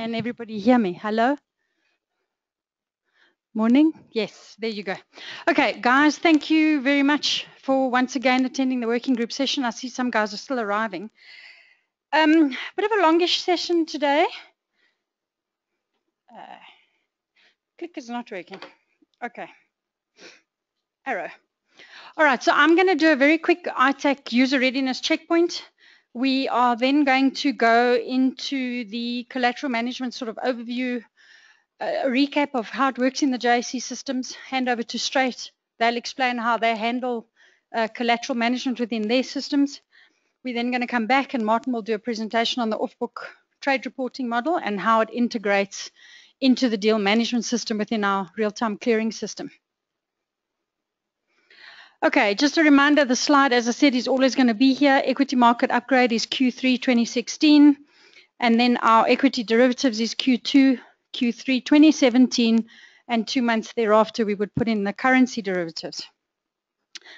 Can everybody hear me? Hello? Morning? Yes, there you go. Okay, guys, thank you very much for once again attending the working group session. I see some guys are still arriving. Um, bit of a longish session today. Uh, click is not working. Okay. Arrow. All right, so I'm going to do a very quick ITAC user readiness checkpoint. We are then going to go into the collateral management sort of overview, uh, a recap of how it works in the JSE systems, hand over to Strate. They'll explain how they handle uh, collateral management within their systems. We're then going to come back and Martin will do a presentation on the off-book trade reporting model and how it integrates into the deal management system within our real-time clearing system. Okay, just a reminder, the slide, as I said, is always going to be here. Equity market upgrade is Q3 2016, and then our equity derivatives is Q2, Q3 2017, and two months thereafter we would put in the currency derivatives.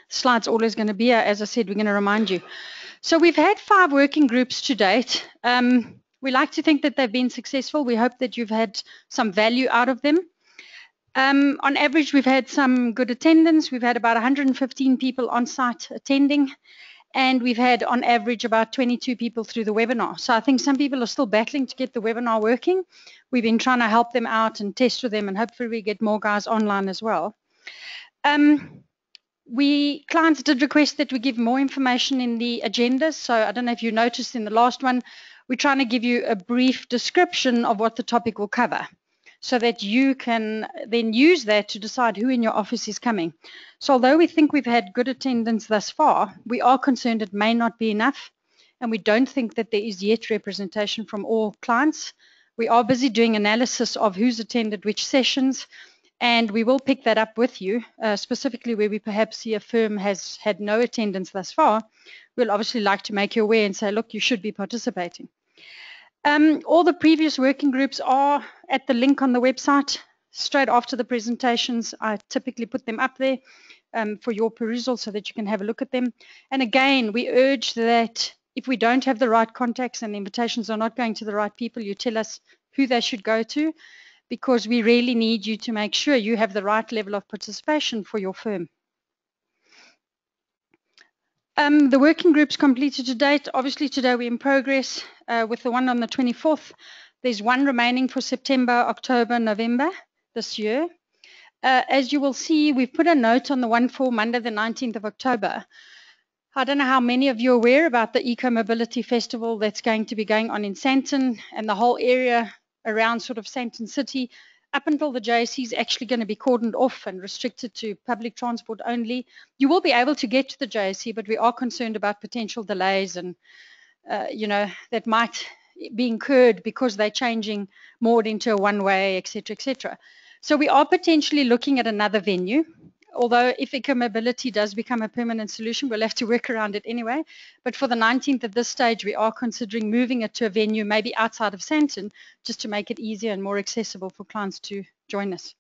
Slide's always going to be here. As I said, we're going to remind you. So we've had five working groups to date. Um, we like to think that they've been successful. We hope that you've had some value out of them. Um, on average, we've had some good attendance. We've had about 115 people on site attending, and we've had on average about 22 people through the webinar. So I think some people are still battling to get the webinar working. We've been trying to help them out and test with them, and hopefully we get more guys online as well. Um, we clients did request that we give more information in the agendas. So I don't know if you noticed in the last one, we're trying to give you a brief description of what the topic will cover so that you can then use that to decide who in your office is coming. So although we think we've had good attendance thus far, we are concerned it may not be enough and we don't think that there is yet representation from all clients. We are busy doing analysis of who's attended which sessions and we will pick that up with you, uh, specifically where we perhaps see a firm has had no attendance thus far. We'll obviously like to make you aware and say, look, you should be participating. Um, all the previous working groups are at the link on the website straight after the presentations. I typically put them up there um, for your perusal so that you can have a look at them. And again, we urge that if we don't have the right contacts and the invitations are not going to the right people, you tell us who they should go to because we really need you to make sure you have the right level of participation for your firm. Um, the working groups completed to date. Obviously, today we're in progress uh, with the one on the 24th. There's one remaining for September, October, November this year. Uh, as you will see, we've put a note on the one for Monday, the 19th of October. I don't know how many of you are aware about the Eco Mobility Festival that's going to be going on in Sandton and the whole area around sort of Sandton City up until the JSE is actually going to be cordoned off and restricted to public transport only. You will be able to get to the JSE, but we are concerned about potential delays and, uh, you know, that might be incurred because they're changing more into a one-way, etc., etc. So we are potentially looking at another venue although if eco-mobility does become a permanent solution, we'll have to work around it anyway. But for the 19th at this stage, we are considering moving it to a venue maybe outside of Sandton, just to make it easier and more accessible for clients to join us.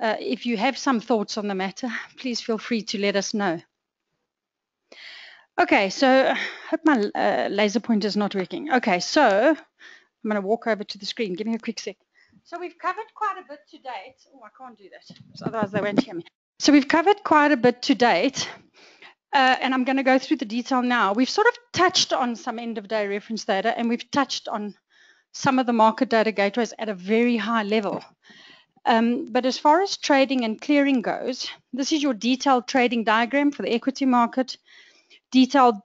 Uh, if you have some thoughts on the matter, please feel free to let us know. Okay, so I hope my uh, laser pointer is not working. Okay, so I'm going to walk over to the screen. Give me a quick sec. So we've covered quite a bit to date. Oh, I can't do that, otherwise they won't hear me. So we've covered quite a bit to date. Uh, and I'm going to go through the detail now. We've sort of touched on some end of day reference data and we've touched on some of the market data gateways at a very high level. Um, but as far as trading and clearing goes, this is your detailed trading diagram for the equity market, detailed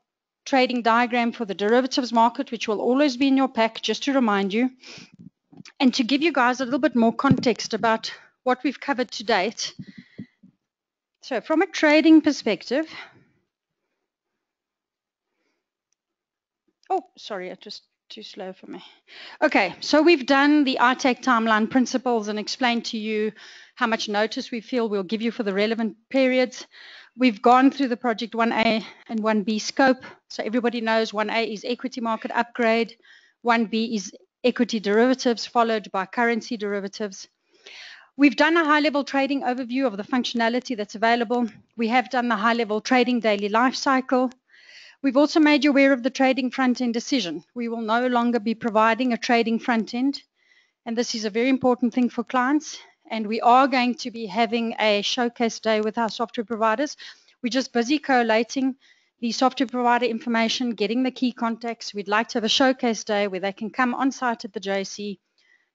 trading diagram for the derivatives market, which will always be in your pack, just to remind you. And to give you guys a little bit more context about what we've covered to date. So from a trading perspective, oh, sorry, it was too slow for me. Okay, so we've done the ITAC timeline principles and explained to you how much notice we feel we'll give you for the relevant periods. We've gone through the project 1A and 1B scope. So everybody knows 1A is equity market upgrade, 1B is equity derivatives, followed by currency derivatives. We've done a high-level trading overview of the functionality that's available. We have done the high-level trading daily life cycle. We've also made you aware of the trading front-end decision. We will no longer be providing a trading front-end, and this is a very important thing for clients, and we are going to be having a showcase day with our software providers. We're just busy collating the software provider information, getting the key contacts. We'd like to have a showcase day where they can come on site at the JSE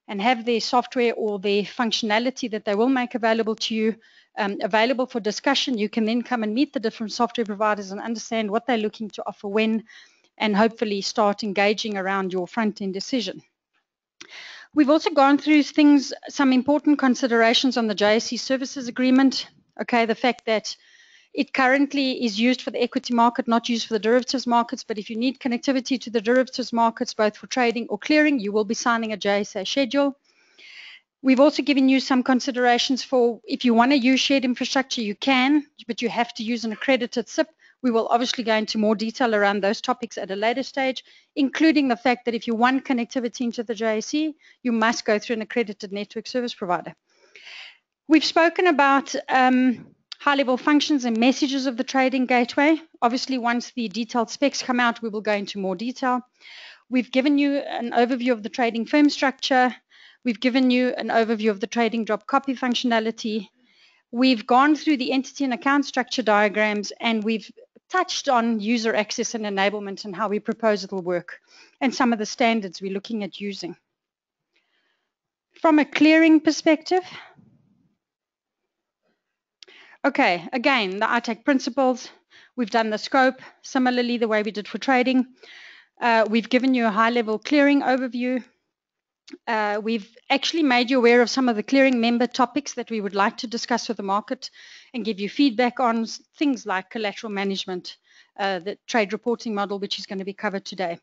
and have their software or their functionality that they will make available to you um, available for discussion. You can then come and meet the different software providers and understand what they're looking to offer when and hopefully start engaging around your front-end decision. We've also gone through things, some important considerations on the JSE services agreement. Okay, the fact that it currently is used for the equity market, not used for the derivatives markets, but if you need connectivity to the derivatives markets, both for trading or clearing, you will be signing a JSA schedule. We've also given you some considerations for if you want to use shared infrastructure, you can, but you have to use an accredited SIP. We will obviously go into more detail around those topics at a later stage, including the fact that if you want connectivity into the JSE, you must go through an accredited network service provider. We've spoken about um, high-level functions and messages of the trading gateway. Obviously, once the detailed specs come out, we will go into more detail. We've given you an overview of the trading firm structure, We've given you an overview of the trading drop copy functionality. We've gone through the entity and account structure diagrams and we've touched on user access and enablement and how we propose it'll work and some of the standards we're looking at using. From a clearing perspective, okay, again, the ITAC principles, we've done the scope, similarly the way we did for trading. Uh, we've given you a high-level clearing overview, uh, we've actually made you aware of some of the clearing member topics that we would like to discuss with the market and give you feedback on things like collateral management, uh, the trade reporting model, which is going to be covered today.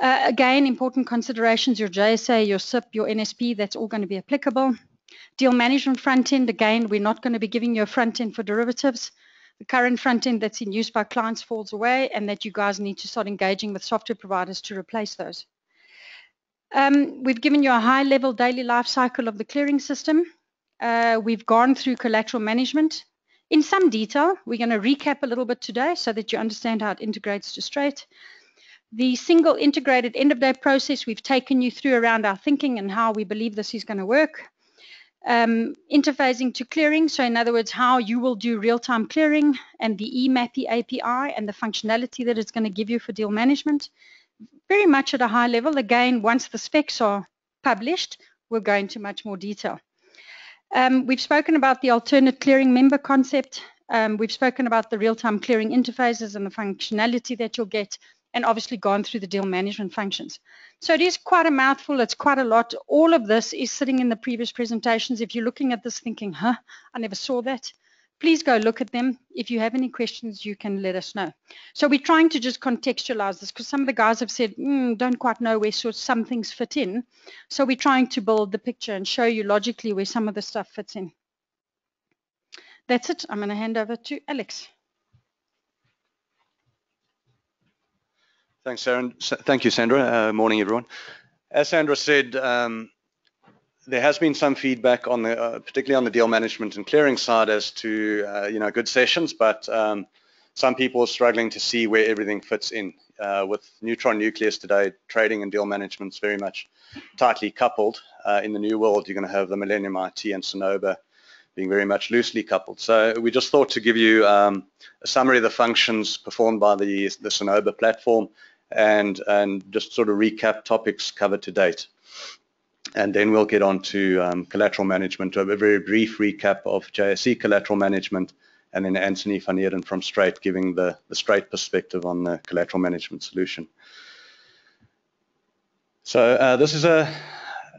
Uh, again, important considerations, your JSA, your SIP, your NSP, that's all going to be applicable. Deal management front end, again, we're not going to be giving you a front end for derivatives. The current front end that's in use by clients falls away and that you guys need to start engaging with software providers to replace those. Um, we've given you a high-level daily life cycle of the clearing system. Uh, we've gone through collateral management in some detail. We're going to recap a little bit today so that you understand how it integrates to Strate. The single integrated end-of-day process, we've taken you through around our thinking and how we believe this is going to work. Um, interfacing to clearing, so in other words, how you will do real-time clearing and the eMAPI API and the functionality that it's going to give you for deal management very much at a high level. Again, once the specs are published, we'll go into much more detail. Um, we've spoken about the alternate clearing member concept. Um, we've spoken about the real-time clearing interfaces and the functionality that you'll get, and obviously gone through the deal management functions. So it is quite a mouthful. It's quite a lot. All of this is sitting in the previous presentations. If you're looking at this thinking, huh, I never saw that, please go look at them. If you have any questions, you can let us know. So we're trying to just contextualize this because some of the guys have said, mm, don't quite know where sort some things fit in. So we're trying to build the picture and show you logically where some of the stuff fits in. That's it. I'm going to hand over to Alex. Thanks, Sharon. Thank you, Sandra. Uh, morning, everyone. As Sandra said, um, there has been some feedback on the, uh, particularly on the deal management and clearing side as to, uh, you know, good sessions, but um, some people are struggling to see where everything fits in. Uh, with Nutron Nucleus today, trading and deal management is very much tightly coupled. Uh, in the new world, you're going to have the Millennium IT and Cinnober being very much loosely coupled. So we just thought to give you um, a summary of the functions performed by the, the platform and, and just sort of recap topics covered to date and then we'll get on to um, collateral management, a very brief recap of JSE collateral management, and then Anthony van Heerden from Strate giving the, the Strate perspective on the collateral management solution. So uh, this is a,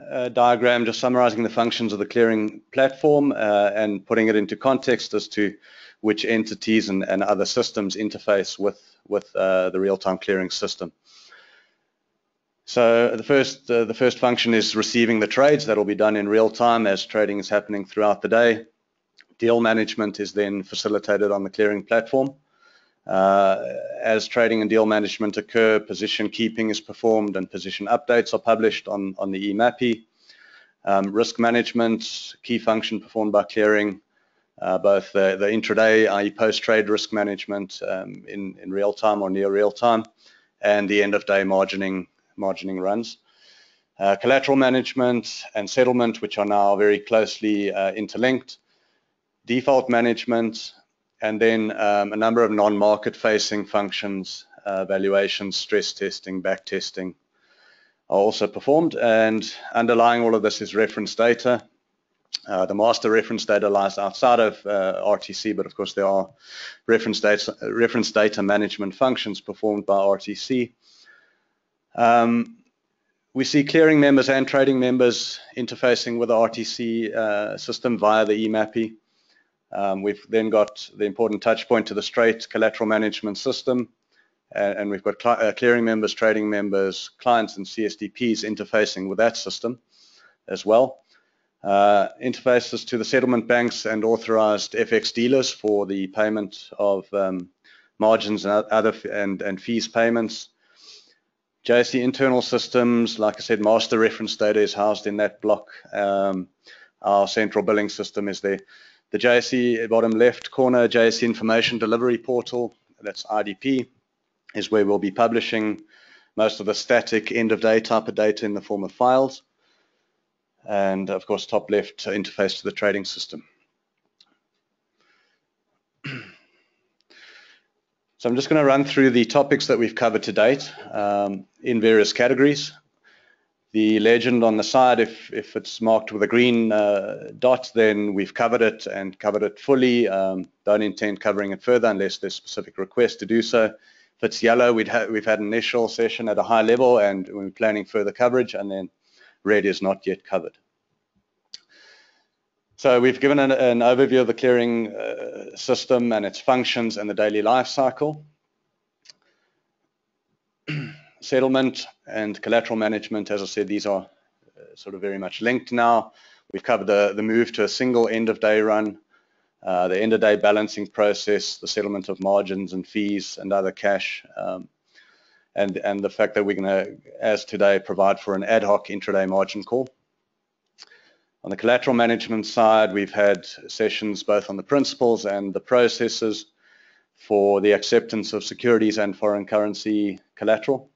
a, diagram just summarizing the functions of the clearing platform uh, and putting it into context as to which entities and, and other systems interface with, with uh, the real-time clearing system. So the first, uh, the first function is receiving the trades. That will be done in real time as trading is happening throughout the day. Deal management is then facilitated on the clearing platform. Uh, as trading and deal management occur, position keeping is performed and position updates are published on, on the eMAPI. Um, risk management, key function performed by clearing. uh, both the, the intraday, i.e. post-trade risk management um, in, in real time or near real time, and the end-of-day margining, margining runs. Uh, collateral management and settlement, which are now very closely uh, interlinked, default management, and then um, a number of non-market facing functions, uh, valuations, stress testing, back testing are also performed. And underlying all of this is reference data. Uh, the master reference data lies outside of uh, RTC, but of course there are reference data, reference data management functions performed by RTC. Um, we see clearing members and trading members interfacing with the RTC uh, system via the eMAPI. Um, we've then got the important touch point to the Strate collateral management system, and, and we've got uh, clearing members, trading members, clients, and CSDPs interfacing with that system as well. Uh, interfaces to the settlement banks and authorized FX dealers for the payment of um, margins and other and, and fees payments. JSE internal systems, like I said, master reference data is housed in that block. Um, our central billing system is there. The JSE bottom left corner, JSE information delivery portal, that's IDP, is where we'll be publishing most of the static end of day type of data in the form of files. And of course, top left interface to the trading system. So I'm just going to run through the topics that we've covered to date um, in various categories. The legend on the side, if, if it's marked with a green uh, dot, then we've covered it and covered it fully. Um, don't intend covering it further unless there's specific request to do so. If it's yellow, we'd ha we've had an initial session at a high level and we're planning further coverage, and then red is not yet covered. So we've given an, an overview of the clearing uh, system and its functions and the daily life cycle. Settlement and collateral management, as I said, these are uh, sort of very much linked now. We've covered the, the move to a single end of day run, uh, the end of day balancing process, the settlement of margins and fees and other cash, um, and, and the fact that we're going to, as today, provide for an ad hoc intraday margin call. On the collateral management side, we've had sessions both on the principles and the processes for the acceptance of securities and foreign currency collateral,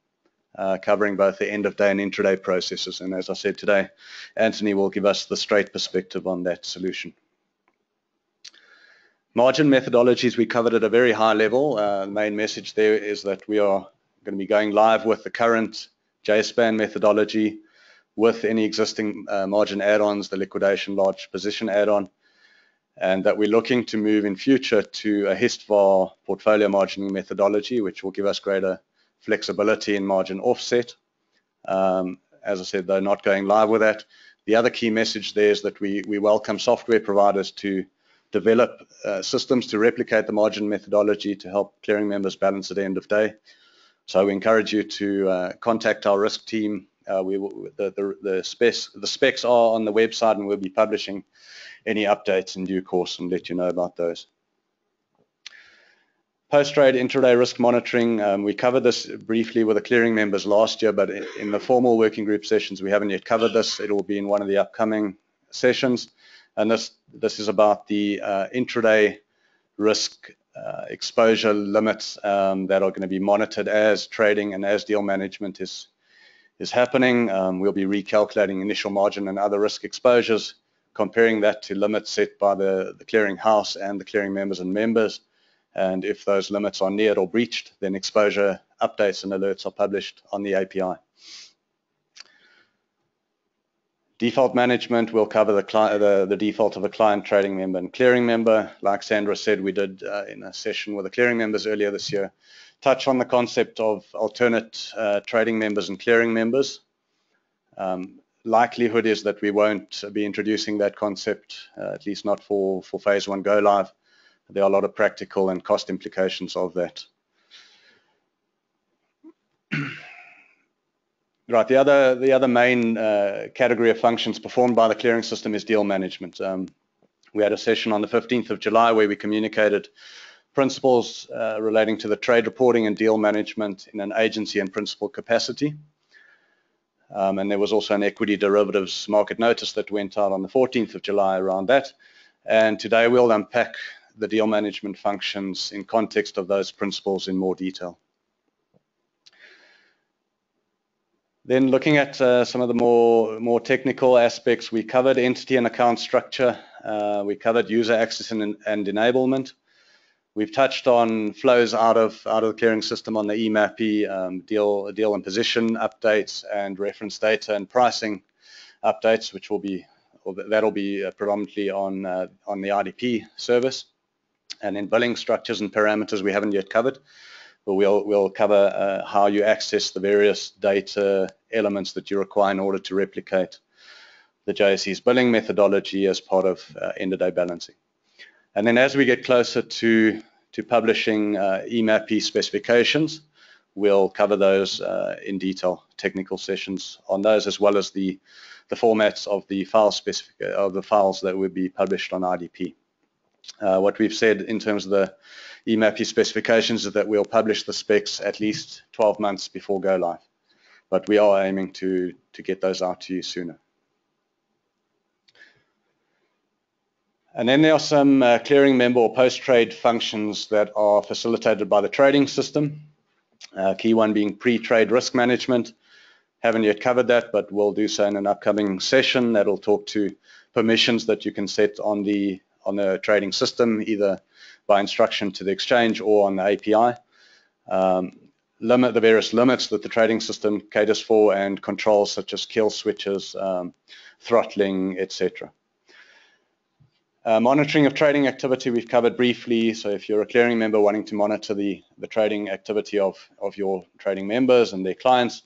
uh, covering both the end of day and intraday processes. And as I said today, Anthony will give us the Strate perspective on that solution. Margin methodologies we covered at a very high level. Uh, the main message there is that we are going to be going live with the current JSPAN methodology with any existing uh, margin add-ons, the liquidation large position add-on, and that we're looking to move in future to a HISTVAR portfolio margining methodology, which will give us greater flexibility in margin offset. Um, as I said, they're not going live with that. The other key message there is that we, we welcome software providers to develop uh, systems to replicate the margin methodology to help clearing members balance at the end of day. So we encourage you to uh, contact our risk team uh, we the, the, the, specs, the specs are on the website and we'll be publishing any updates in due course and let you know about those. Post-trade intraday risk monitoring, um, we covered this briefly with the clearing members last year, but in the formal working group sessions, we haven't yet covered this. It will be in one of the upcoming sessions. And this, this is about the uh, intraday risk uh, exposure limits um, that are going to be monitored as trading and as deal management is is happening. Um, we'll be recalculating initial margin and other risk exposures, comparing that to limits set by the, the clearing house and the clearing members and members. And if those limits are neared or breached, then exposure updates and alerts are published on the API. Default management will cover the, the, the, default of a client trading member and clearing member. Like Sandra said, we did uh, in a session with the clearing members earlier this year, touch on the concept of alternate uh, trading members and clearing members. Um, likelihood is that we won't be introducing that concept, uh, at least not for, for phase one go live. There are a lot of practical and cost implications of that. right, the other, the other main uh, category of functions performed by the clearing system is deal management. Um, we had a session on the 15th of July where we communicated principles uh, relating to the trade reporting and deal management in an agency and principal capacity. Um, and there was also an equity derivatives market notice that went out on the 14th of July around that. And today we'll unpack the deal management functions in context of those principles in more detail. Then looking at uh, some of the more, more technical aspects, we covered entity and account structure. Uh, we covered user access and, and, enablement. We've touched on flows out of out of the clearing system on the eMAPI, um, deal deal and position updates, and reference data and pricing updates, which will be that'll be uh, predominantly on uh, on the IDP service. And then billing structures and parameters we haven't yet covered but we'll, we'll cover uh, how you access the various data elements that you require in order to replicate the JSE's billing methodology as part of uh, end-of-day balancing. And then as we get closer to, to publishing uh, eMAPI specifications, we'll cover those uh, in detail, technical sessions on those, as well as the, the formats of the file specific of the files that will be published on IDP. Uh, what we've said in terms of the eMAPI specifications is that we'll publish the specs at least 12 months before go live. But we are aiming to, to get those out to you sooner. And then there are some uh, clearing member or post-trade functions that are facilitated by the trading system. Uh, key one being pre-trade risk management. Haven't yet covered that, but we'll do so in an upcoming session that'll talk to permissions that you can set on the on the trading system, either by instruction to the exchange or on the API. Um, limit the various limits that the trading system caters for and controls such as kill switches, um, throttling, etc. Uh, monitoring of trading activity we've covered briefly. So if you're a clearing member wanting to monitor the, the trading activity of, of your trading members and their clients,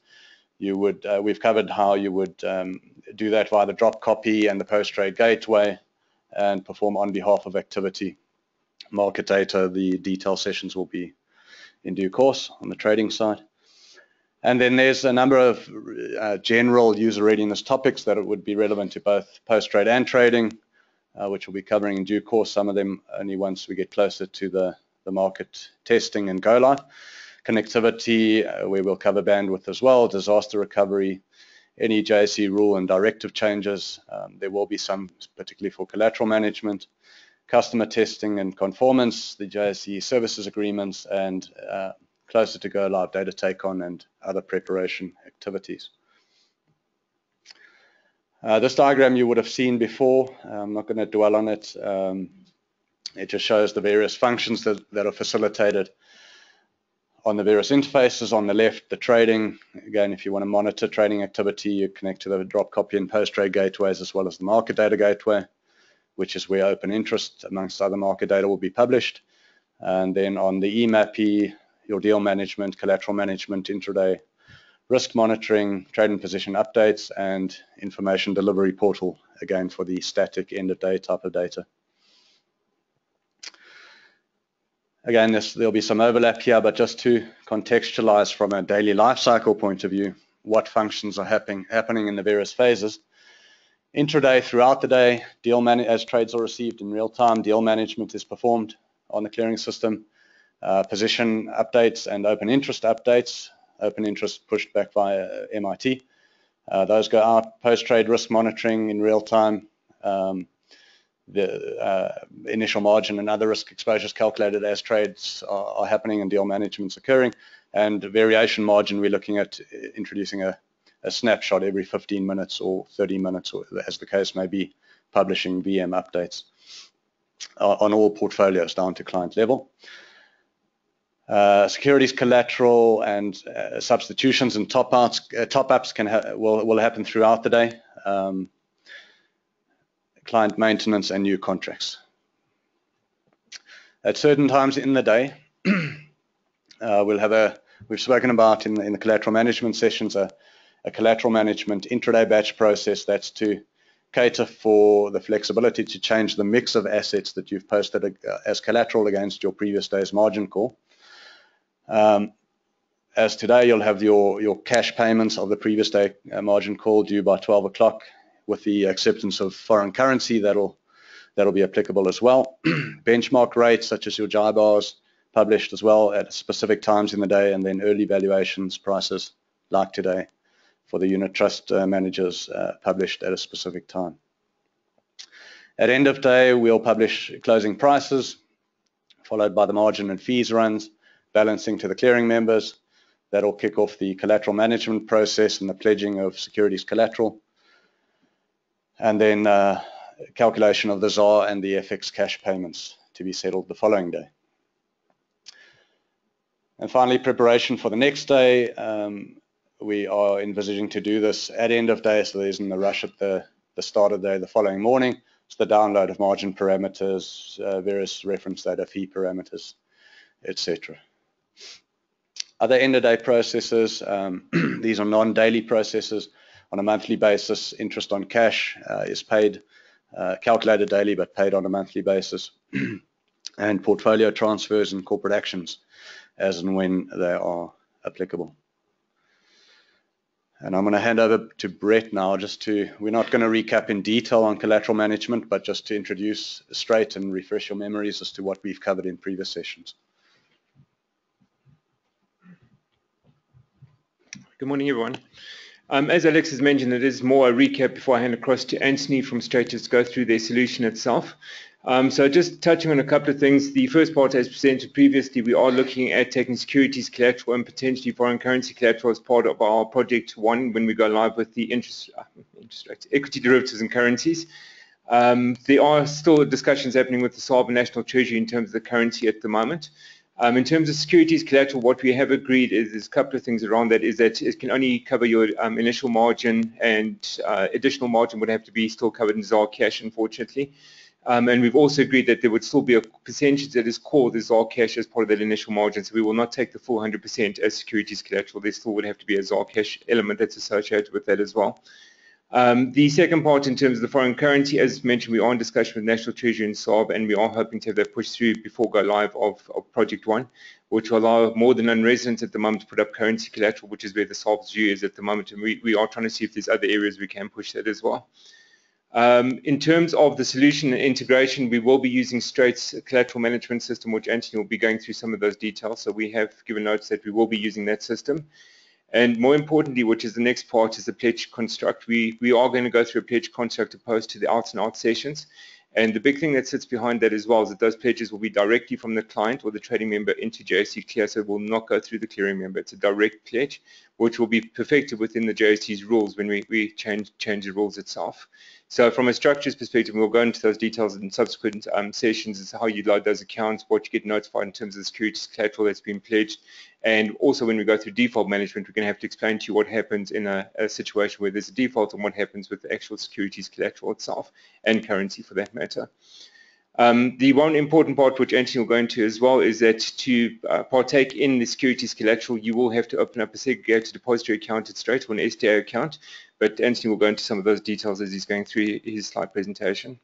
you would uh, we've covered how you would um, do that via the drop copy and the post-trade gateway and perform on behalf of activity. Market data, the detail sessions will be in due course on the trading side. And then there's a number of uh, general user readiness topics that would be relevant to both post-trade and trading, uh, which we'll be covering in due course, some of them only once we get closer to the, the market testing and go live. Connectivity, uh, we will cover bandwidth as well, disaster recovery, any JSE rule and directive changes. Um, there will be some, particularly for collateral management, customer testing and conformance, the JSE services agreements, and uh, closer to go live data take on and other preparation activities. Uh, this diagram you would have seen before. I'm not going to dwell on it. Um, it just shows the various functions that, that are facilitated on the various interfaces. On the left, the trading. Again, if you want to monitor trading activity, you connect to the drop copy and post trade gateways as well as the market data gateway, which is where open interest amongst other market data will be published. And then on the eMAPI, your deal management, collateral management, intraday risk monitoring, trade and position updates, and information delivery portal, again for the static end of day type of data. Again, this, there'll be some overlap here, but just to contextualize from a daily life cycle point of view, what functions are happening, happening in the various phases. Intraday throughout the day, deal as trades are received in real time, deal management is performed on the clearing system. Uh, position updates and open interest updates, open interest pushed back via MIT. Uh, those go out, post-trade risk monitoring in real time, um, the uh, initial margin and other risk exposures calculated as trades are, are, happening and deal management's occurring. And variation margin, we're looking at introducing a, a, snapshot every 15 minutes or 30 minutes, or as the case may be, publishing VM updates uh, on all portfolios down to client level. Uh, securities collateral and uh, substitutions and top-ups uh, top can will, will happen throughout the day. Um, client maintenance and new contracts. At certain times in the day, uh, we'll have a, we've spoken about in the, in the collateral management sessions, a, a collateral management intraday batch process that's to cater for the flexibility to change the mix of assets that you've posted uh, as collateral against your previous day's margin call. Um, as today, you'll have your, your cash payments of the previous day uh, margin call due by 12 o'clock with the acceptance of foreign currency, that'll that'll be applicable as well. Benchmark rates such as your JIBARs published as well at specific times in the day, and then early valuations prices like today for the unit trust uh, managers uh, published at a specific time. At end of day, we'll publish closing prices, followed by the margin and fees runs, balancing to the clearing members. That'll kick off the collateral management process and the pledging of securities collateral. And then uh, calculation of the ZAR and the FX cash payments to be settled the following day. And finally, preparation for the next day. Um, we are envisaging to do this at end of day, so there isn't a rush at the, the start of the day the following morning. It's the download of margin parameters, uh, various reference data, fee parameters, etc. Other end-of-day processes, um, these are non-daily processes. On a monthly basis, interest on cash uh, is paid, uh, calculated daily, but paid on a monthly basis. and portfolio transfers and corporate actions as and when they are applicable. And I'm going to hand over to Brett now just to, we're not going to recap in detail on collateral management, but just to introduce Strate and refresh your memories as to what we've covered in previous sessions. Good morning, everyone. Um, as Alex has mentioned, it is more a recap before I hand across to Anthony from Strate to go through their solution itself. Um, so just touching on a couple of things. The first part, as presented previously, we are looking at taking securities collateral and potentially foreign currency collateral as part of our project one when we go live with the interest, uh, interest rates, equity derivatives and currencies. Um, there are still discussions happening with the Sovereign National Treasury in terms of the currency at the moment. Um, in terms of securities collateral, what we have agreed is there's a couple of things around that is that it can only cover your um, initial margin and uh, additional margin would have to be still covered in ZAR cash, unfortunately. Um, and we've also agreed that there would still be a percentage that is called as ZAR cash as part of that initial margin. So we will not take the full 100% as securities collateral. There still would have to be a ZAR cash element that's associated with that as well. Um, the second part in terms of the foreign currency, as mentioned, we are in discussion with National Treasury and SARB, and we are hoping to have that pushed through before go live of, of Project One, which will allow more than one residents at the moment to put up currency collateral, which is where the SARB's view is at the moment, and we, we are trying to see if there's other areas we can push that as well. Um, in terms of the solution and integration, we will be using Strate's collateral management system, which Anthony will be going through some of those details. So we have given notes that we will be using that system. And more importantly, which is the next part, is the pledge construct. We, we are going to go through a pledge construct opposed to the outs and out cessions. And the big thing that sits behind that as well is that those pledges will be directly from the client or the trading member into JSE Clear, so it will not go through the clearing member. It's a direct pledge, which will be perfected within the JSE's rules when we, we change, change the rules itself. So from a structures perspective, we'll go into those details in subsequent um, sessions as how you load those accounts, what you get notified in terms of the securities collateral that's been pledged. And also when we go through default management, we're going to have to explain to you what happens in a, a situation where there's a default and what happens with the actual securities collateral itself and currency for that matter. Um, the one important part which Anthony will go into as well is that to uh, partake in the securities collateral, you will have to open up a segregated depository account at Strate or an SDA account, but Anthony will go into some of those details as he's going through his slide presentation.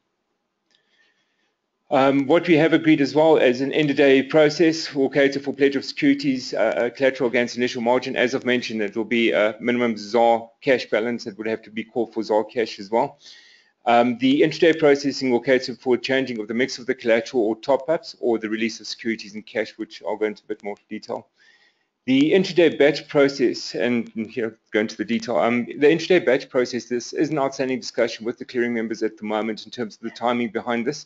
Um, what we have agreed as well as an end-of-day process will cater for pledge of securities uh, uh, collateral against initial margin. As I've mentioned, it will be a minimum ZAR cash balance that would have to be called for ZAR cash as well. Um, the intraday processing will cater for changing of the mix of the collateral or top-ups or the release of securities and cash, which I'll go into a bit more detail. The intraday batch process, and here go into the detail, um, the intraday batch process, this is an outstanding discussion with the clearing members at the moment in terms of the timing behind this.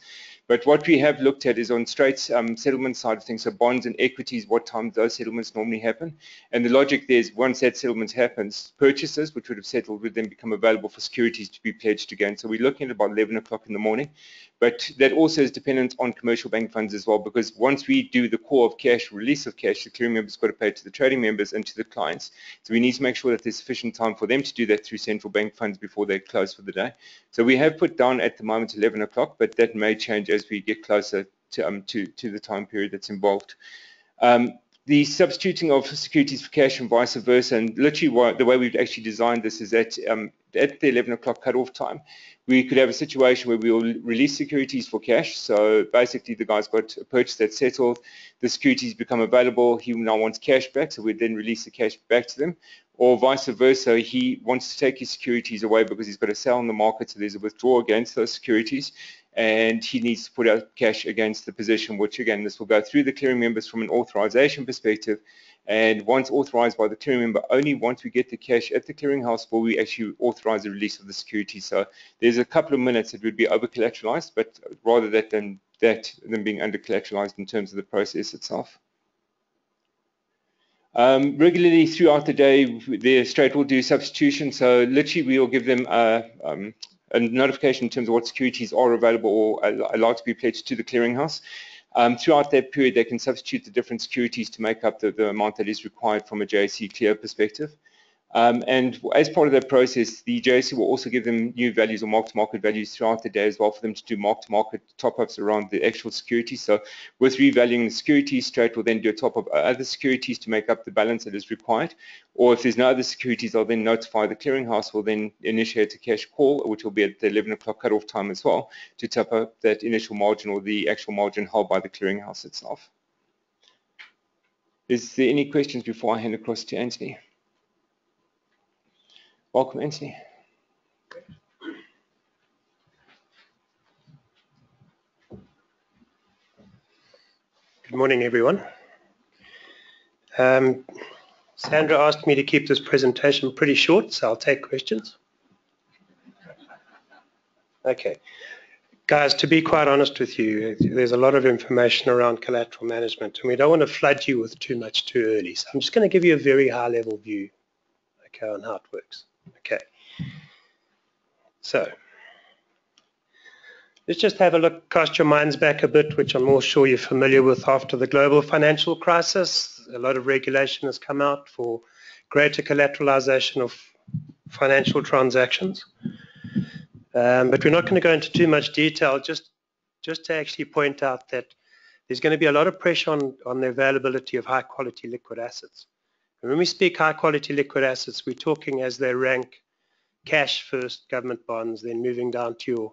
But what we have looked at is on Strate's um, settlement side of things, so bonds and equities, what time those settlements normally happen. And the logic there is once that settlement happens, purchases, which would have settled, would then become available for securities to be pledged again. So we're looking at about 11 o'clock in the morning. But that also is dependent on commercial bank funds as well, because once we do the core of cash, release of cash, the clearing members got to pay to the trading members and to the clients. So we need to make sure that there's sufficient time for them to do that through central bank funds before they close for the day. So we have put down at the moment 11 o'clock, but that may change as we get closer to, um, to, to the time period that's involved. Um, the substituting of securities for cash and vice versa, and literally the way we've actually designed this is that um, at the 11 o'clock cutoff time, we could have a situation where we will release securities for cash. So basically, the guy's got a purchase that's settled, the securities become available, he now wants cash back, so we then release the cash back to them. Or vice versa, he wants to take his securities away because he's got to sell on the market, so there's a withdrawal against those securities and he needs to put out cash against the position, which again, this will go through the clearing members from an authorization perspective, And once authorized by the clearing member, only once we get the cash at the clearinghouse will we actually authorize the release of the security. So there's a couple of minutes it would be over collateralized, but rather that than that than being under collateralized in terms of the process itself. Um, regularly throughout the day, the Strate will do substitution. So literally, we will give them a, um, a, notification in terms of what securities are available or allowed to be pledged to the clearinghouse. Um, throughout that period, they can substitute the different securities to make up the, the amount that is required from a JSE clear perspective. Um, and as part of that process, the JSE will also give them new values or mark-to-market values throughout the day as well for them to do mark-to-market top-ups around the actual securities. So with revaluing the securities, Strate will then do a top-up of other securities to make up the balance that is required. Or if there's no other securities, they'll then notify the clearinghouse, will then initiate a cash call, which will be at the 11 o'clock cutoff time as well, to top up that initial margin or the actual margin held by the clearinghouse itself. Is there any questions before I hand across to Anthony? Welcome, Anthony. Good morning, everyone. Um, Sandra asked me to keep this presentation pretty short, so I'll take questions. Okay. Guys, to be quite honest with you, there's a lot of information around collateral management, and we don't want to flood you with too much too early. So I'm just going to give you a very high-level view okay, on how it works. Okay. So let's just have a look, cast your minds back a bit, which I'm more sure you're familiar with after the global financial crisis. A lot of regulation has come out for greater collateralization of financial transactions. Um, but we're not going to go into too much detail, just, just to actually point out that there's going to be a lot of pressure on, on the availability of high quality liquid assets. And when we speak high quality liquid assets, we're talking as they rank cash first, government bonds, then moving down to your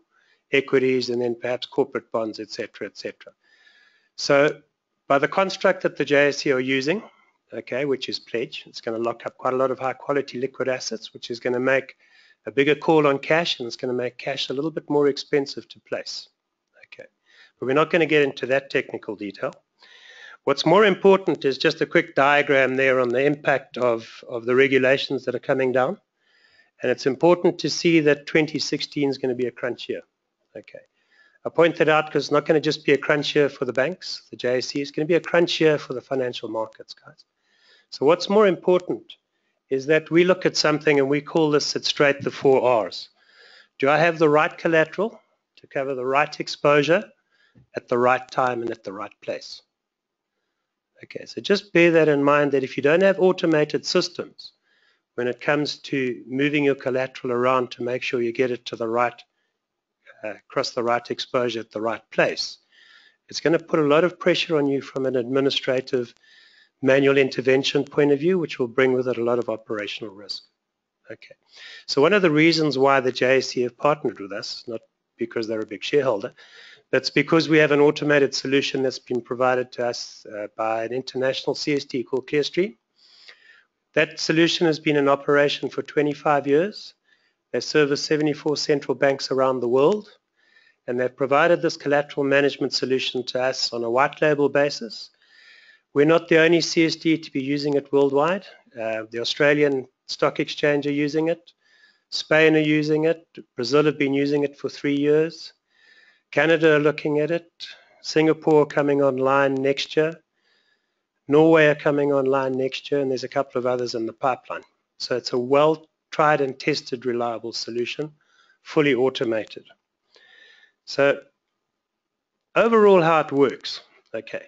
equities and then perhaps corporate bonds, etc., etc. So by the construct that the JSE are using, okay, which is pledge, it's going to lock up quite a lot of high quality liquid assets, which is going to make a bigger call on cash and it's going to make cash a little bit more expensive to place. Okay, but we're not going to get into that technical detail. What's more important is just a quick diagram there on the impact of, of the regulations that are coming down. And it's important to see that 2016 is going to be a crunch year. Okay. I point that out because it's not going to just be a crunch year for the banks, the JSE. it's going to be a crunch year for the financial markets, guys. So what's more important is that we look at something and we call this at Strate the four R's. Do I have the right collateral to cover the right exposure at the right time and at the right place? Okay, so just bear that in mind that if you don't have automated systems when it comes to moving your collateral around to make sure you get it to the right, uh, across the right exposure at the right place, it's going to put a lot of pressure on you from an administrative manual intervention point of view, which will bring with it a lot of operational risk. Okay, so one of the reasons why the JSE have partnered with us, not because they're a big shareholder, that's because we have an automated solution that's been provided to us uh, by an international CSD called Clearstream. That solution has been in operation for 25 years. They service 74 central banks around the world, and they've provided this collateral management solution to us on a white label basis. We're not the only CSD to be using it worldwide. Uh, the Australian Stock Exchange are using it. Spain are using it. Brazil have been using it for three years. Canada are looking at it. Singapore coming online next year. Norway are coming online next year, and there's a couple of others in the pipeline. So it's a well tried and tested reliable solution, fully automated. So overall how it works, okay,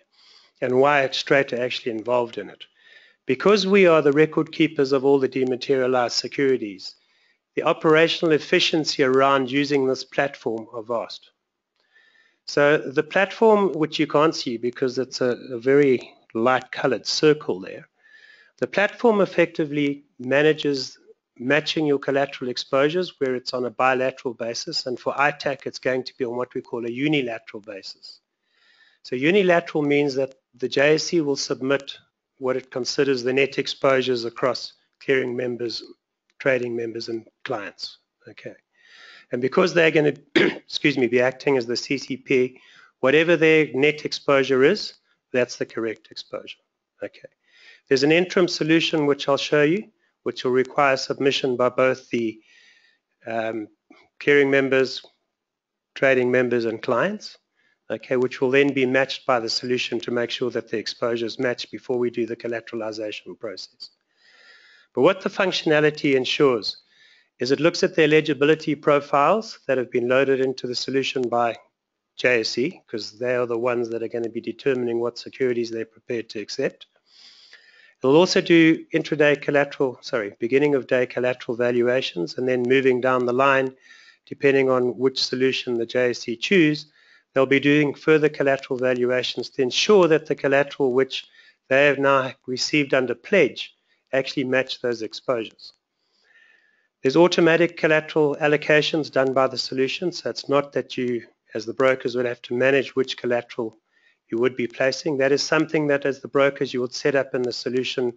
and why it's Strate actually involved in it. Because we are the record keepers of all the dematerialized securities, the operational efficiency around using this platform are vast. So the platform, which you can't see because it's a, a very light colored circle there, the platform effectively manages matching your collateral exposures where it's on a bilateral basis and for ITAC it's going to be on what we call a unilateral basis. So unilateral means that the JSE will submit what it considers the net exposures across clearing members, trading members and clients. Okay. And because they're going to, excuse me, be acting as the CCP, whatever their net exposure is, that's the correct exposure. Okay. There's an interim solution which I'll show you, which will require submission by both the um, clearing members, trading members and clients, okay, which will then be matched by the solution to make sure that the exposure is matched before we do the collateralization process. But what the functionality ensures is it looks at the eligibility profiles that have been loaded into the solution by JSE, because they are the ones that are going to be determining what securities they're prepared to accept. It'll also do intraday collateral, sorry, beginning of day collateral valuations and then moving down the line, depending on which solution the JSE choose, they'll be doing further collateral valuations to ensure that the collateral which they have now received under pledge actually match those exposures. There's automatic collateral allocations done by the solution, so it's not that you, as the brokers, would have to manage which collateral you would be placing. That is something that as the brokers you would set up in the solution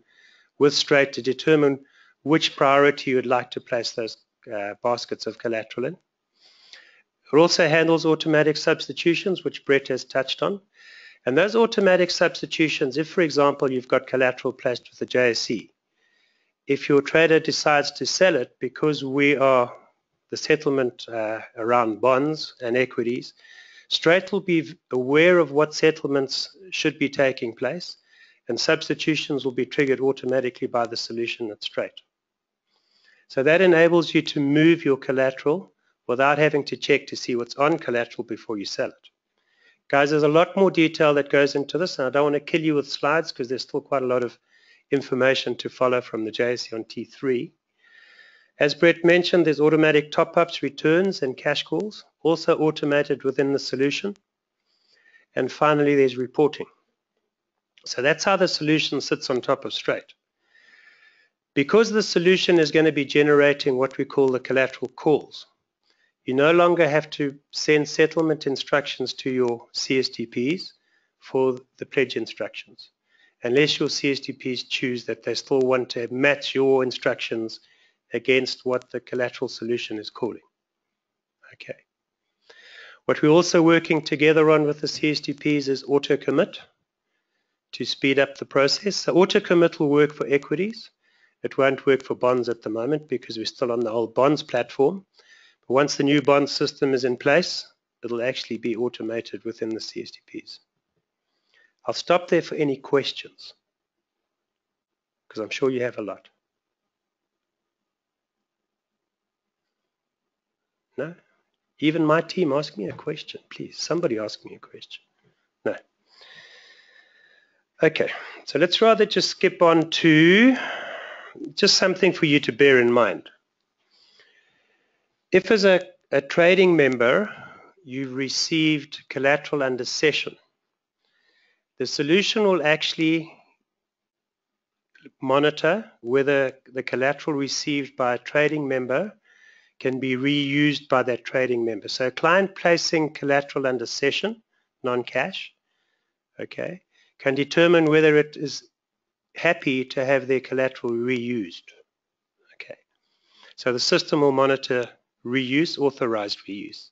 with Strate to determine which priority you would like to place those uh, baskets of collateral in. It also handles automatic substitutions, which Brett has touched on. And those automatic substitutions, if for example you've got collateral placed with the JSE, if your trader decides to sell it because we are the settlement uh, around bonds and equities, Strate will be aware of what settlements should be taking place and substitutions will be triggered automatically by the solution at Strate. So that enables you to move your collateral without having to check to see what's on collateral before you sell it. Guys, there's a lot more detail that goes into this and I don't want to kill you with slides because there's still quite a lot of information to follow from the JSE on T3. As Brett mentioned, there's automatic top-ups, returns, and cash calls, also automated within the solution. And finally, there's reporting. So that's how the solution sits on top of Strate. Because the solution is going to be generating what we call the collateral calls, you no longer have to send settlement instructions to your CSDPs for the pledge instructions, unless your CSDPs choose that they still want to match your instructions against what the collateral solution is calling. Okay. What we're also working together on with the CSDPs is auto commit to speed up the process. So auto commit will work for equities. It won't work for bonds at the moment because we're still on the old bonds platform. But once the new bond system is in place, it'll actually be automated within the CSDPs. I'll stop there for any questions because I'm sure you have a lot. No? Even my team ask me a question, please. Somebody ask me a question. No. Okay, so let's rather just skip on to just something for you to bear in mind. If as a, a trading member, you've received collateral under cession, the solution will actually monitor whether the collateral received by a trading member can be reused by that trading member. So a client placing collateral under cession, non-cash, okay, can determine whether it is happy to have their collateral reused. Okay, so the system will monitor reuse, authorized reuse.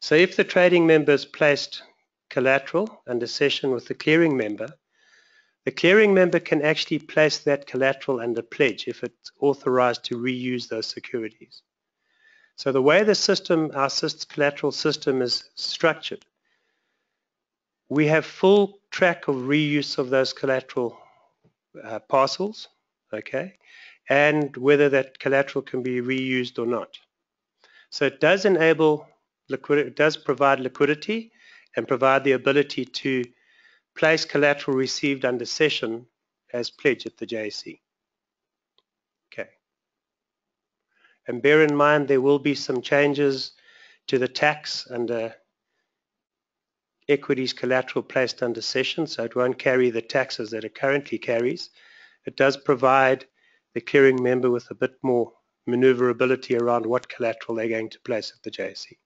So if the trading member is placed collateral under cession with the clearing member, the clearing member can actually place that collateral under pledge if it's authorized to reuse those securities. So the way the system, our collateral system is structured, we have full track of reuse of those collateral uh, parcels, okay, and whether that collateral can be reused or not. So it does enable it does provide liquidity and provide the ability to place collateral received under cession as pledge at the JSE. Okay. And bear in mind there will be some changes to the tax under equities collateral placed under cession, so it won't carry the taxes that it currently carries. It does provide the clearing member with a bit more maneuverability around what collateral they're going to place at the JSE.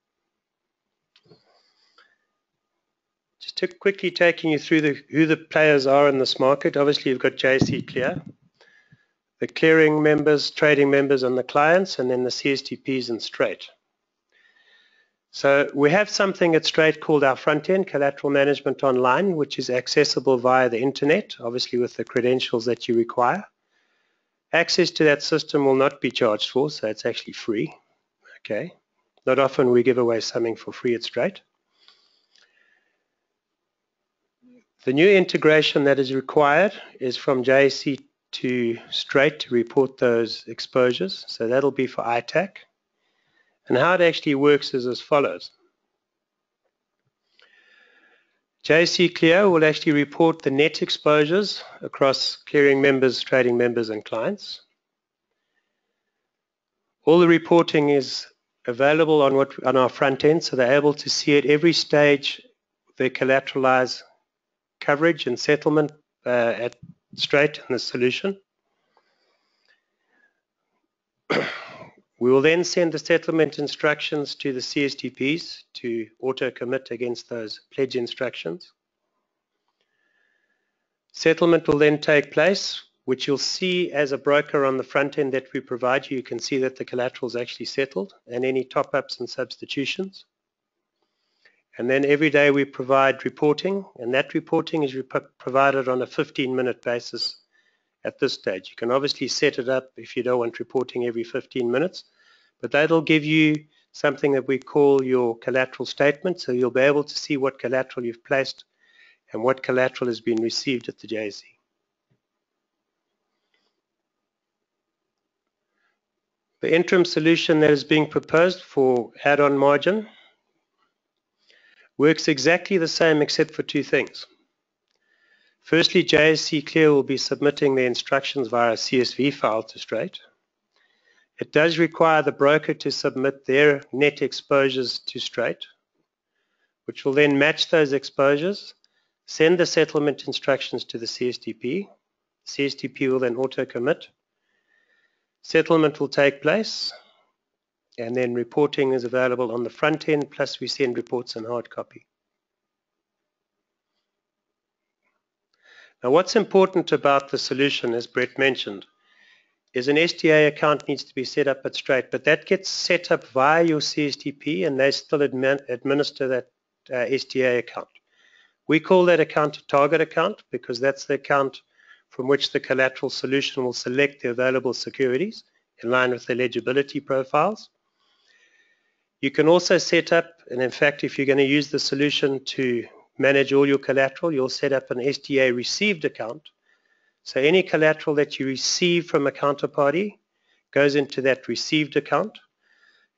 Just to quickly taking you through the, who the players are in this market. Obviously, you've got JSE Clear, the clearing members, trading members, and the clients, and then the CSDPs and Strate. So we have something at Strate called our front end, Collateral Management Online, which is accessible via the internet, obviously with the credentials that you require. Access to that system will not be charged for, so it's actually free. Okay. Not often we give away something for free at Strate. The new integration that is required is from JSE to Strate to report those exposures. So that'll be for ITAC. And how it actually works is as follows. JSE Clear will actually report the net exposures across clearing members, trading members and clients. All the reporting is available on what on our front end, so they're able to see at every stage the collateralized coverage and settlement uh, at Strate in the solution. we will then send the settlement instructions to the CSDPs to auto-commit against those pledge instructions. Settlement will then take place, which you'll see as a broker on the front end that we provide you. You can see that the collateral is actually settled and any top-ups and substitutions. And then every day we provide reporting, and that reporting is provided on a 15-minute basis at this stage. You can obviously set it up if you don't want reporting every 15 minutes, but that'll give you something that we call your collateral statement, so you'll be able to see what collateral you've placed and what collateral has been received at the JSE. The interim solution that is being proposed for add-on margin works exactly the same except for two things. Firstly, JSE Clear will be submitting the instructions via a CSV file to Strate. It does require the broker to submit their net exposures to Strate, which will then match those exposures, send the settlement instructions to the CSDP. CSDP will then auto-commit. Settlement will take place, and then reporting is available on the front end, plus we send reports in hard copy. Now what's important about the solution, as Brett mentioned, is an STA account needs to be set up at Strate, but that gets set up via your CSDP and they still admin, administer that uh, STA account. We call that account a target account because that's the account from which the collateral solution will select the available securities in line with the eligibility profiles. You can also set up, and in fact, if you're going to use the solution to manage all your collateral, you'll set up an SDA received account. So any collateral that you receive from a counterparty goes into that received account.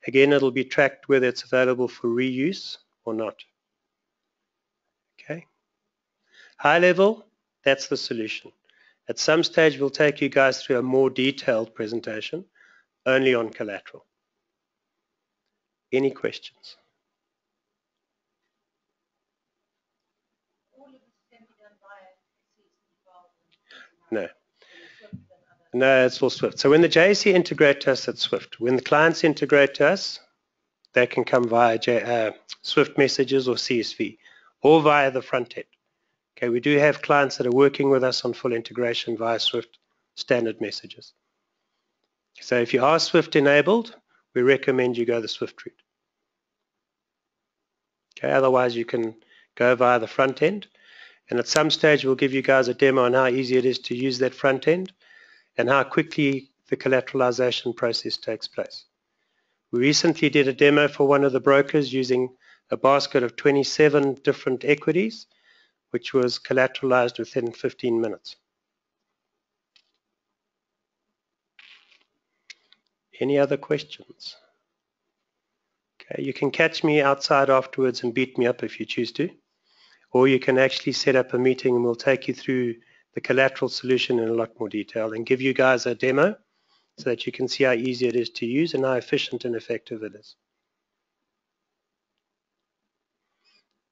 Again, it'll be tracked whether it's available for reuse or not. Okay. High level, that's the solution. At some stage, we'll take you guys through a more detailed presentation only on collateral. Any questions? No. No, it's all Swift. So when the JSE integrate to us, it's Swift. When the clients integrate to us, they can come via J, uh, Swift messages or CSV, or via the front end. Okay, we do have clients that are working with us on full integration via Swift standard messages. So if you are Swift enabled, we recommend you go the Swift route. Okay, otherwise you can go via the front end. And at some stage, we'll give you guys a demo on how easy it is to use that front end and how quickly the collateralization process takes place. We recently did a demo for one of the brokers using a basket of 27 different equities, which was collateralized within 15 minutes. Any other questions? Okay, you can catch me outside afterwards and beat me up if you choose to. Or you can actually set up a meeting and we'll take you through the collateral solution in a lot more detail and give you guys a demo so that you can see how easy it is to use and how efficient and effective it is.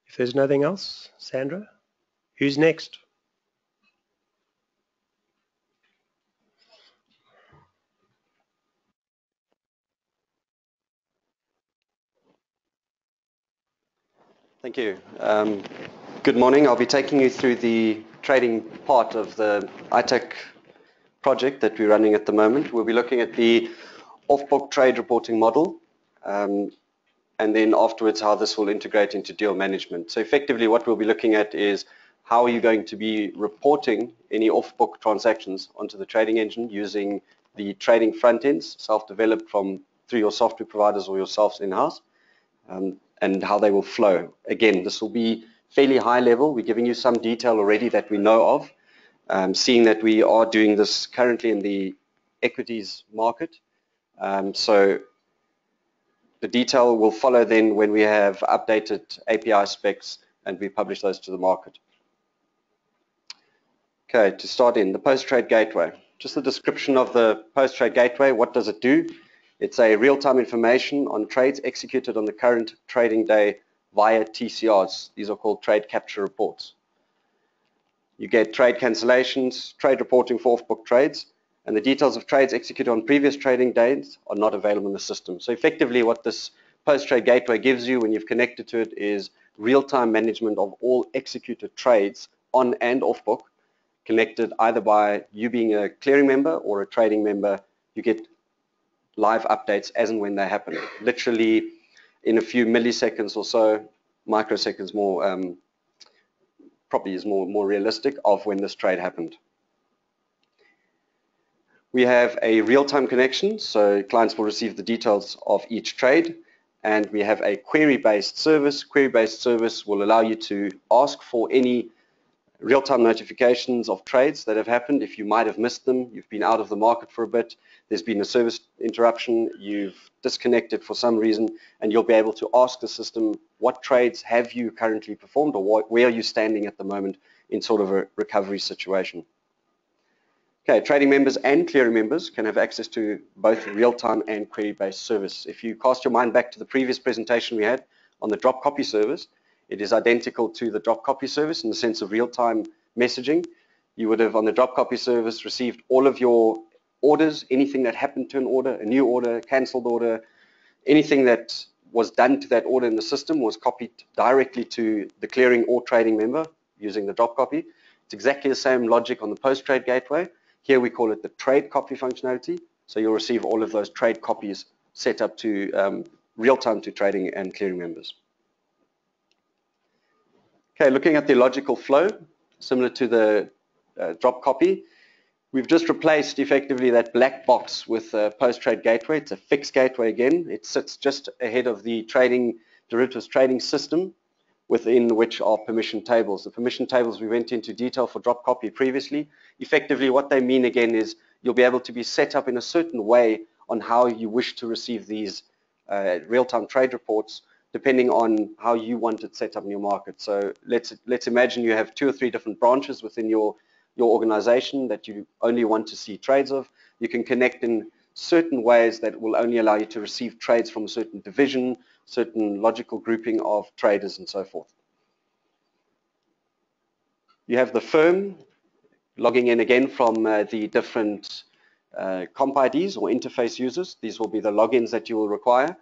If there's nothing else, Sandra, who's next? Thank you. Um, good morning. I'll be taking you through the trading part of the ITAC project that we're running at the moment. We'll be looking at the off-book trade reporting model. Um, and then afterwards how this will integrate into deal management. So effectively what we'll be looking at is how are you going to be reporting any off-book transactions onto the trading engine using the trading front ends self-developed from through your software providers or yourselves in-house um, and how they will flow. Again, this will be fairly high level. We're giving you some detail already that we know of, um, seeing that we are doing this currently in the equities market. Um, so the detail will follow then when we have updated API specs and we publish those to the market. Okay, to start in, the post-trade gateway. Just the description of the post-trade gateway, what does it do? It's a real-time information on trades executed on the current trading day via TCRs. These are called trade capture reports. You get trade cancellations, trade reporting for off-book trades, and the details of trades executed on previous trading days are not available in the system. So effectively what this post-trade gateway gives you when you've connected to it is real-time management of all executed trades on and off book connected either by you being a clearing member or a trading member. You get live updates as and when they happen. Literally in a few milliseconds or so, microseconds more, um, probably is more, more realistic of when this trade happened. We have a real-time connection, so clients will receive the details of each trade, and we have a query-based service. Query-based service will allow you to ask for any real-time notifications of trades that have happened. If you might have missed them, you've been out of the market for a bit, there's been a service interruption, you've disconnected for some reason, and you'll be able to ask the system, what trades have you currently performed or what, where are you standing at the moment in sort of a recovery situation. Okay, trading members and clearing members can have access to both real-time and query-based service. If you cast your mind back to the previous presentation we had on the drop copy service, it is identical to the drop copy service in the sense of real-time messaging. You would have on the drop copy service received all of your orders, anything that happened to an order, a new order, cancelled order, anything that was done to that order in the system was copied directly to the clearing or trading member using the drop copy. It's exactly the same logic on the post-trade gateway. Here we call it the trade copy functionality. So you'll receive all of those trade copies set up to um, real-time to trading and clearing members. Okay, looking at the logical flow, similar to the uh, drop copy, we've just replaced effectively that black box with a post-trade gateway. It's a fixed gateway again. It sits just ahead of the trading derivatives trading system within which are permission tables. The permission tables we went into detail for drop copy previously. Effectively what they mean again is you'll be able to be set up in a certain way on how you wish to receive these uh, real-time trade reports depending on how you want it set up in your market. So let's let's imagine you have two or three different branches within your your organization that you only want to see trades of. You can connect in certain ways that will only allow you to receive trades from a certain division, certain logical grouping of traders and so forth. You have the firm logging in again from uh, the different uh, comp IDs or interface users. These will be the logins that you will require.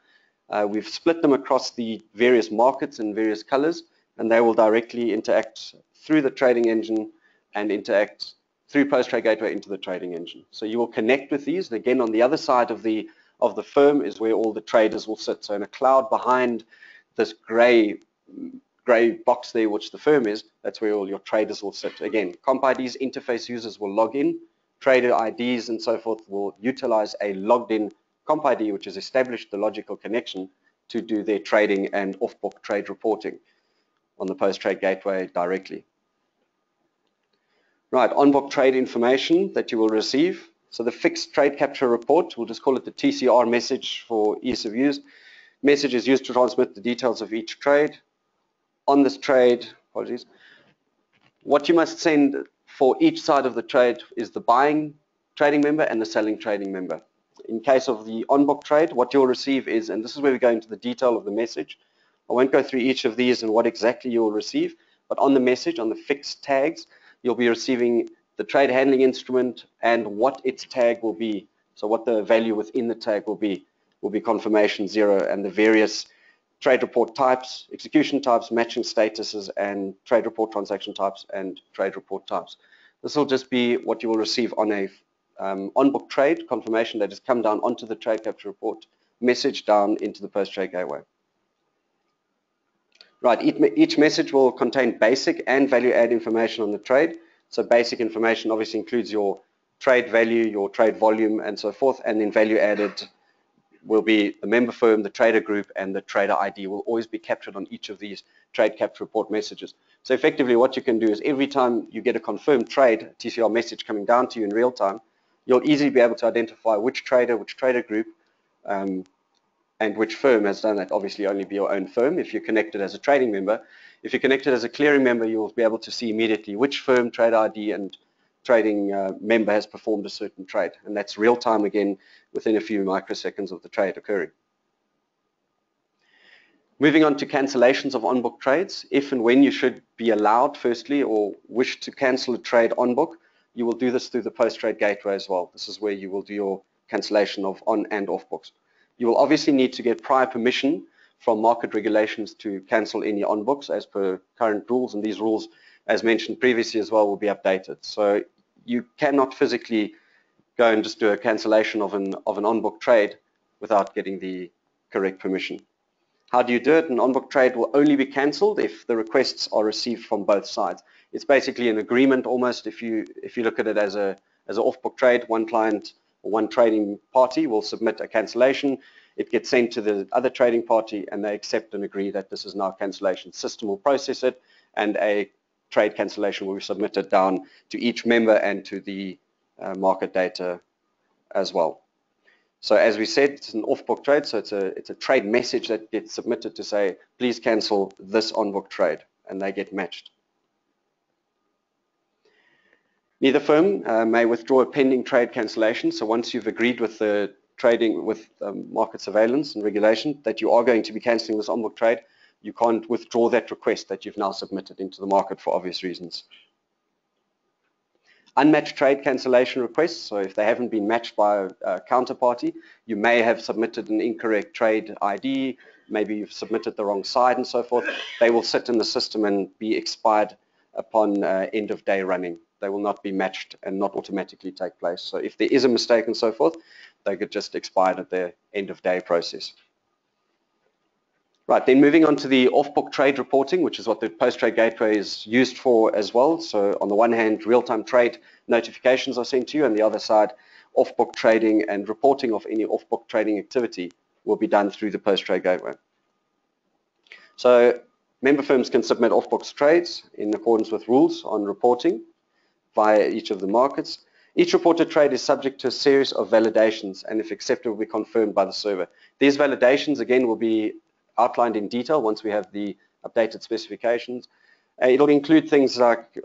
Uh, we've split them across the various markets in various colors, and they will directly interact through the trading engine and interact through Post-Trade Gateway into the trading engine. So you will connect with these. And Again, on the other side of the of the firm is where all the traders will sit. So in a cloud behind this gray gray box there, which the firm is, that's where all your traders will sit. Again, Comp IDs interface users will log in. Trader IDs and so forth will utilize a logged in Comp ID, which has established the logical connection to do their trading and off-book trade reporting on the post-trade gateway directly. Right, on-book trade information that you will receive. So the fixed trade capture report, we'll just call it the TCR message for ease of use. Message is used to transmit the details of each trade. On this trade, apologies, what you must send for each side of the trade is the buying trading member and the selling trading member in case of the on-book trade, what you'll receive is, and this is where we go into the detail of the message. I won't go through each of these and what exactly you'll receive, but on the message, on the fixed tags, you'll be receiving the trade handling instrument and what its tag will be. So what the value within the tag will be, will be confirmation zero and the various trade report types, execution types, matching statuses, and trade report transaction types and trade report types. This will just be what you will receive on a um, on-book trade confirmation that has come down onto the trade capture report, message down into the post-trade gateway. Right, each message will contain basic and value add information on the trade. So basic information obviously includes your trade value, your trade volume, and so forth, and then value added will be the member firm, the trader group, and the trader ID will always be captured on each of these trade capture report messages. So effectively what you can do is every time you get a confirmed trade TCR message coming down to you in real time, you'll easily be able to identify which trader, which trader group, um, and which firm has done that. Obviously only be your own firm if you're connected as a trading member. If you're connected as a clearing member, you'll be able to see immediately which firm, trade ID, and trading uh, member has performed a certain trade. And that's real time again within a few microseconds of the trade occurring. Moving on to cancellations of on-book trades. If and when you should be allowed, firstly, or wish to cancel a trade on-book, you will do this through the post-trade gateway as well. This is where you will do your cancellation of on and off books. You will obviously need to get prior permission from market regulations to cancel any on books as per current rules, and these rules, as mentioned previously as well, will be updated. So you cannot physically go and just do a cancellation of an of an on-book trade without getting the correct permission. How do you do it? An on-book trade will only be cancelled if the requests are received from both sides. It's basically an agreement almost if you if you look at it as a as an off-book trade, one client or one trading party will submit a cancellation. It gets sent to the other trading party and they accept and agree that this is now cancellation. System will process it and a trade cancellation will be submitted down to each member and to the uh, market data as well. So as we said, it's an off-book trade, so it's a, it's a trade message that gets submitted to say, please cancel this on-book trade, and they get matched. Neither firm uh, may withdraw a pending trade cancellation. So once you've agreed with the trading with um, market surveillance and regulation that you are going to be cancelling this on-book trade, you can't withdraw that request that you've now submitted into the market for obvious reasons. Unmatched trade cancellation requests, so if they haven't been matched by a, a counterparty, you may have submitted an incorrect trade ID, maybe you've submitted the wrong side and so forth. They will sit in the system and be expired upon uh, end of day running they will not be matched and not automatically take place. So if there is a mistake and so forth, they could just expire at the end of day process. Right, then moving on to the off-book trade reporting, which is what the post-trade gateway is used for as well. So on the one hand, real-time trade notifications are sent to you, and the other side, off-book trading and reporting of any off-book trading activity will be done through the post-trade gateway. So member firms can submit off-book trades in accordance with rules on reporting via each of the markets. Each reported trade is subject to a series of validations and if accepted will be confirmed by the server. These validations again will be outlined in detail once we have the updated specifications. Uh, it'll include things like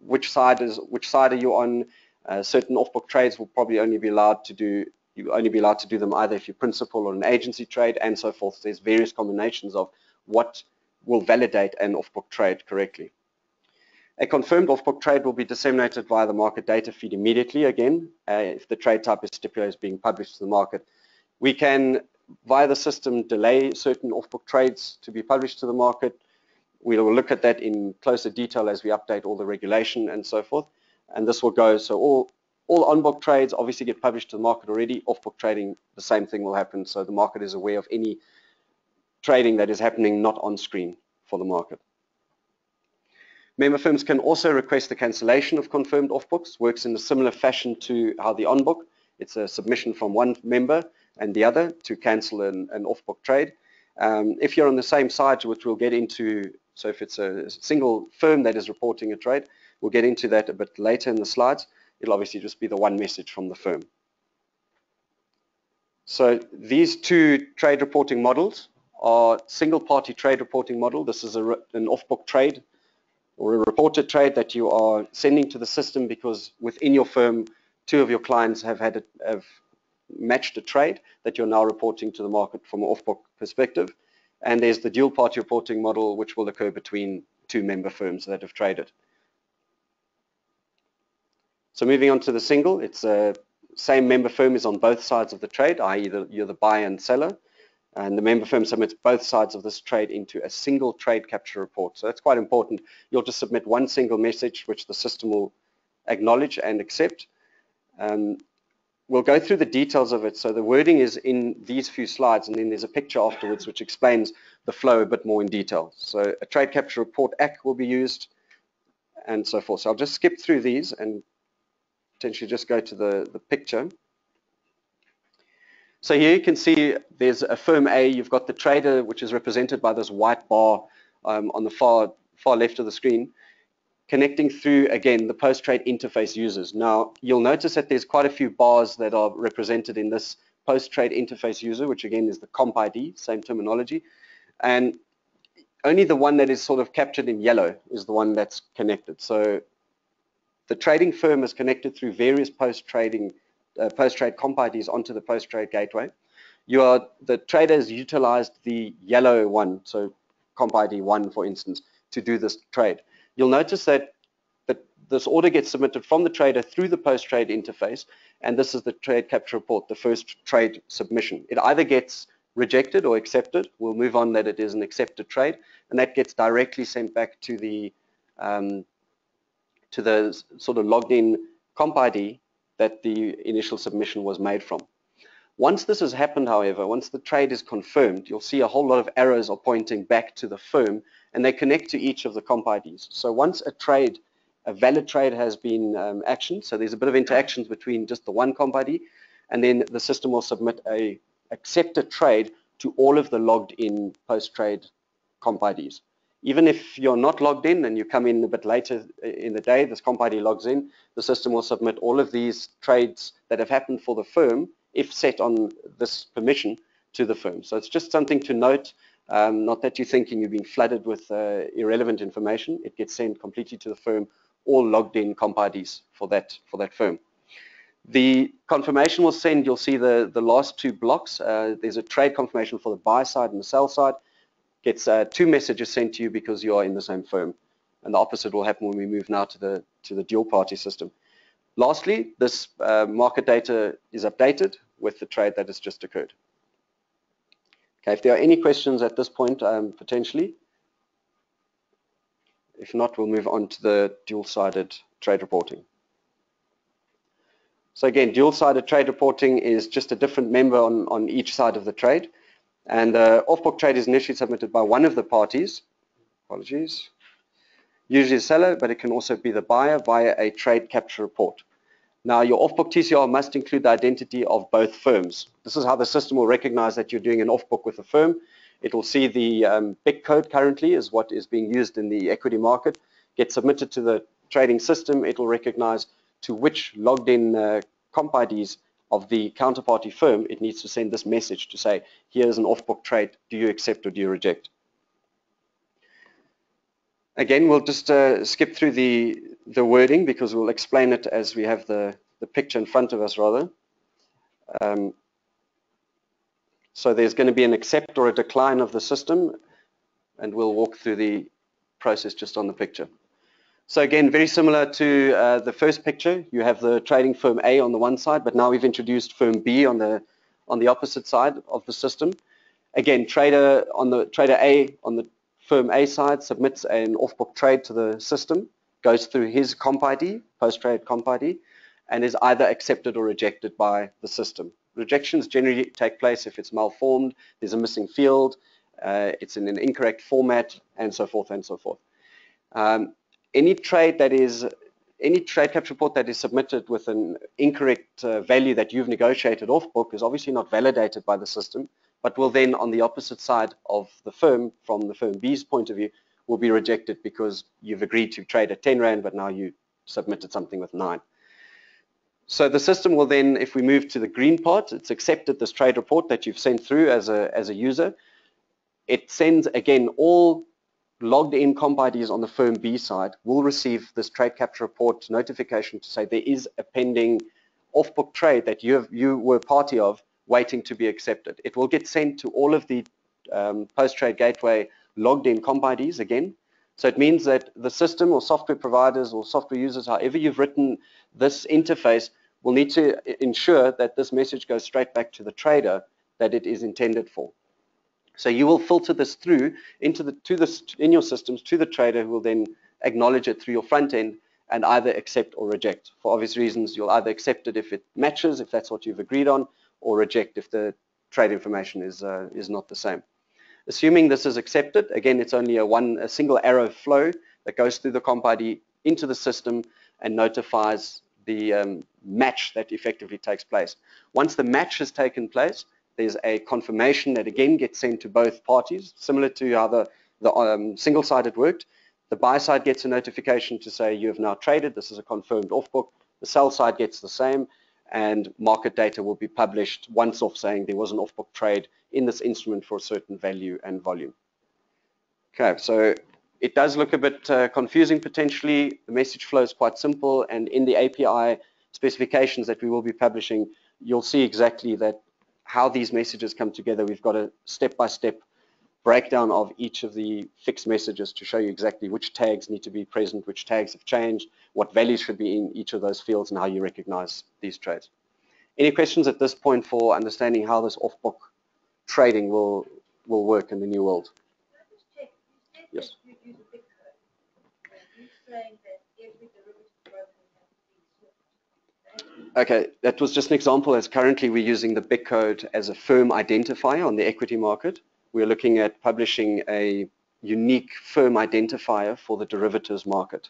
which side is which side are you on. Uh, certain off-book trades will probably only be allowed to do you only be allowed to do them either if you're principal or an agency trade and so forth. There's various combinations of what will validate an off-book trade correctly. A confirmed off-book trade will be disseminated via the market data feed immediately again uh, if the trade type is stipulated as being published to the market. We can, via the system, delay certain off-book trades to be published to the market. We will look at that in closer detail as we update all the regulation and so forth. And this will go, so all, all on-book trades obviously get published to the market already. Off-book trading, the same thing will happen. So the market is aware of any trading that is happening not on screen for the market. Member firms can also request the cancellation of confirmed off-books, works in a similar fashion to how the on-book. It's a submission from one member and the other to cancel an, an off-book trade. Um, if you're on the same side, which we'll get into, so if it's a single firm that is reporting a trade, we'll get into that a bit later in the slides. It'll obviously just be the one message from the firm. So these two trade reporting models are single party trade reporting model. This is a, an off-book trade or a reported trade that you are sending to the system because within your firm, two of your clients have had a, have matched a trade that you're now reporting to the market from an off-book perspective. And there's the dual party reporting model which will occur between two member firms that have traded. So moving on to the single, it's a same member firm is on both sides of the trade, i.e. you're the buyer and seller and the member firm submits both sides of this trade into a single trade capture report. So that's quite important. You'll just submit one single message which the system will acknowledge and accept. Um, we'll go through the details of it. So the wording is in these few slides and then there's a picture afterwards which explains the flow a bit more in detail. So a trade capture report ACK will be used and so forth. So I'll just skip through these and potentially just go to the, the picture. So here you can see there's a firm A, you've got the trader which is represented by this white bar um, on the far, far left of the screen connecting through, again, the post-trade interface users. Now, you'll notice that there's quite a few bars that are represented in this post-trade interface user, which again is the comp ID, same terminology. And only the one that is sort of captured in yellow is the one that's connected. So the trading firm is connected through various post-trading, post-trade comp IDs onto the post-trade gateway. You are, the traders utilized the yellow one, so comp ID 1, for instance, to do this trade you'll notice that, that this order gets submitted from the trader through the post-trade interface, and this is the trade capture report, the first trade submission. It either gets rejected or accepted. We'll move on that it is an accepted trade, and that gets directly sent back to the um, to the sort of logged in comp ID that the initial submission was made from. Once this has happened, however, once the trade is confirmed, you'll see a whole lot of arrows are pointing back to the firm and they connect to each of the comp IDs. So once a trade, a valid trade has been um, actioned, so there's a bit of interactions between just the one comp ID, and then the system will submit a accepted trade to all of the logged in post-trade comp IDs. Even if you're not logged in and you come in a bit later in the day, this comp ID logs in, the system will submit all of these trades that have happened for the firm, if set on this permission, to the firm. So it's just something to note um, not that you're thinking you're being flooded with uh, irrelevant information. It gets sent completely to the firm, all logged in comp IDs for that, for that firm. The confirmation will send, you'll see the, the last two blocks. Uh, there's a trade confirmation for the buy side and the sell side. Gets uh, two messages sent to you because you are in the same firm. And the opposite will happen when we move now to the, to the dual party system. Lastly, this uh, market data is updated with the trade that has just occurred. Okay, if there are any questions at this point, um, potentially. If not, we'll move on to the dual-sided trade reporting. So again, dual-sided trade reporting is just a different member on, on each side of the trade. And the uh, off-book trade is initially submitted by one of the parties. Apologies. Usually the seller, but it can also be the buyer via a trade capture report. Now, your off-book TCR must include the identity of both firms. This is how the system will recognize that you're doing an off-book with a firm. It will see the um, BIC code currently is what is being used in the equity market, get submitted to the trading system. It will recognize to which logged in uh, comp IDs of the counterparty firm it needs to send this message to say, here's an off-book trade. Do you accept or do you reject? Again, we'll just uh, skip through the, the wording because we'll explain it as we have the, the picture in front of us rather. Um, so there's going to be an accept or a decline of the system and we'll walk through the process just on the picture. So again, very similar to uh, the first picture, you have the trading firm A on the one side, but now we've introduced firm B on the on the opposite side of the system. Again, trader on the trader A on the firm A side submits an off-book trade to the system goes through his comp ID, post-trade comp ID, and is either accepted or rejected by the system. Rejections generally take place if it's malformed, there's a missing field, uh, it's in an incorrect format, and so forth and so forth. Um, any trade that is any trade capture report that is submitted with an incorrect uh, value that you've negotiated off book is obviously not validated by the system, but will then on the opposite side of the firm, from the firm B's point of view, will be rejected because you've agreed to trade at 10 Rand, but now you submitted something with 9. So the system will then, if we move to the green part, it's accepted this trade report that you've sent through as a, as a user. It sends, again, all logged in comp IDs on the firm B side will receive this trade capture report notification to say there is a pending off-book trade that you, have, you were party of waiting to be accepted. It will get sent to all of the um, post-trade gateway logged in comp IDs again. So it means that the system or software providers or software users, however you've written this interface, will need to ensure that this message goes straight back to the trader that it is intended for. So you will filter this through into the, to this, in your systems to the trader who will then acknowledge it through your front end and either accept or reject. For obvious reasons, you'll either accept it if it matches, if that's what you've agreed on, or reject if the trade information is, uh, is not the same. Assuming this is accepted, again, it's only a one, a single arrow flow that goes through the comp ID into the system and notifies the um, match that effectively takes place. Once the match has taken place, there's a confirmation that again gets sent to both parties, similar to how the, the um, single-sided worked. The buy side gets a notification to say you have now traded. This is a confirmed off book. The sell side gets the same and market data will be published once off saying there was an off book trade in this instrument for a certain value and volume. Okay, so it does look a bit uh, confusing potentially. The message flow is quite simple and in the API specifications that we will be publishing, you'll see exactly that how these messages come together. We've got a step-by-step -step breakdown of each of the fixed messages to show you exactly which tags need to be present, which tags have changed, what values should be in each of those fields, and how you recognize these trades. Any questions at this point for understanding how this off-book trading will will work in the new world? Yes. Okay, that was just an example as currently we're using the BIC code as a firm identifier on the equity market we're looking at publishing a unique firm identifier for the derivatives market.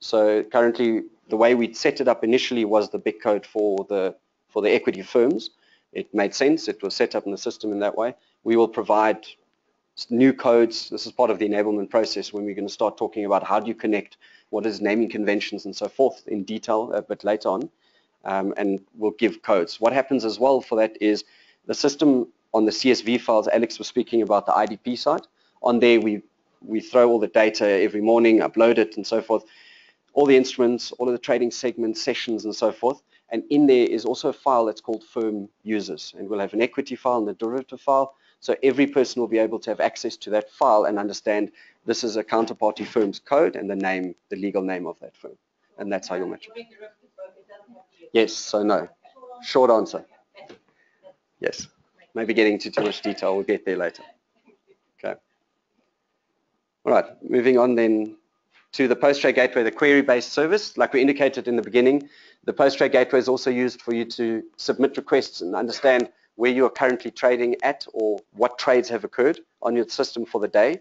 So currently, the way we'd set it up initially was the BIC code for the for the equity firms. It made sense. It was set up in the system in that way. We will provide new codes. This is part of the enablement process when we're going to start talking about how do you connect, what is naming conventions and so forth in detail a bit later on. Um, and we'll give codes. What happens as well for that is the system on the CSV files, Alex was speaking about the IDP side. On there, we, we throw all the data every morning, upload it, and so forth. All the instruments, all of the trading segments, sessions, and so forth. And in there is also a file that's called firm users. And we'll have an equity file and a derivative file. So every person will be able to have access to that file and understand this is a counterparty firm's code and the name, the legal name of that firm. And that's how you'll match it. Yes, so no. Short answer. Yes maybe getting into too much detail. We'll get there later. Okay. All right, moving on then to the post-trade gateway, the query-based service. Like we indicated in the beginning, the post-trade gateway is also used for you to submit requests and understand where you are currently trading at or what trades have occurred on your system for the day.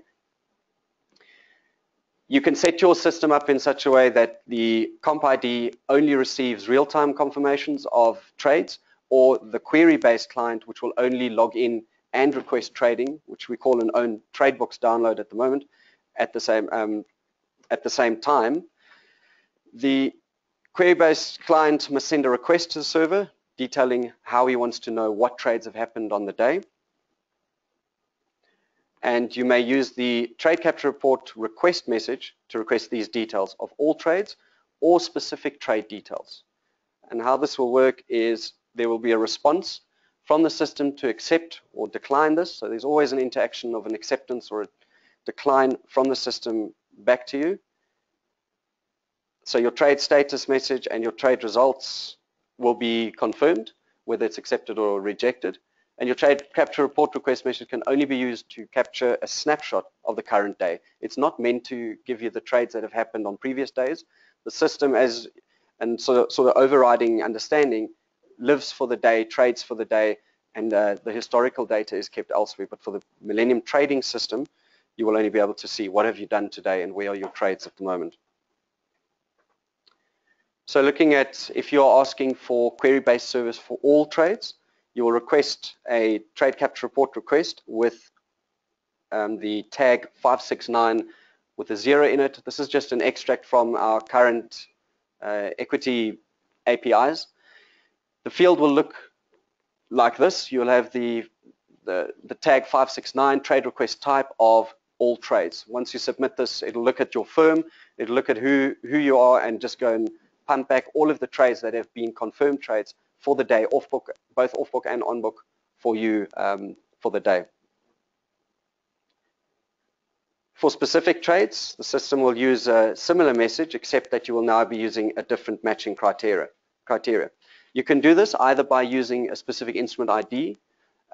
You can set your system up in such a way that the comp ID only receives real-time confirmations of trades or the query-based client, which will only log in and request trading, which we call an own Trade Book download at the moment, at the same um, at the same time. The query-based client must send a request to the server detailing how he wants to know what trades have happened on the day. And you may use the trade capture report request message to request these details of all trades or specific trade details. And how this will work is there will be a response from the system to accept or decline this. So there's always an interaction of an acceptance or a decline from the system back to you. So your trade status message and your trade results will be confirmed, whether it's accepted or rejected. And your trade capture report request message can only be used to capture a snapshot of the current day. It's not meant to give you the trades that have happened on previous days. The system as and sort of, overriding understanding lives for the day, trades for the day, and uh, the historical data is kept elsewhere. But for the Millennium trading system, you will only be able to see what have you done today and where are your trades at the moment. So looking at if you're asking for query-based service for all trades, you will request a trade capture report request with um, the tag 569 with a zero in it. This is just an extract from our current uh, equity APIs. The field will look like this. You'll have the, the, the tag 569 trade request type of all trades. Once you submit this, it'll look at your firm, it'll look at who, who you are and just go and punt back all of the trades that have been confirmed trades for the day, off book, both off book and on book for you um, for the day. For specific trades, the system will use a similar message, except that you will now be using a different matching criteria. criteria. You can do this either by using a specific instrument ID,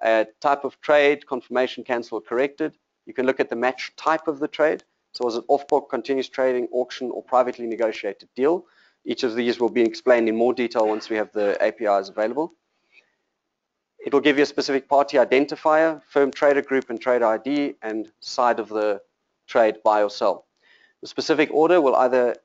a type of trade, confirmation, cancel, corrected. You can look at the match type of the trade. So was it off-book, continuous trading, auction, or privately negotiated deal? Each of these will be explained in more detail once we have the APIs available. It will give you a specific party identifier, firm trader group and trader ID, and side of the trade buy or sell. The specific order will either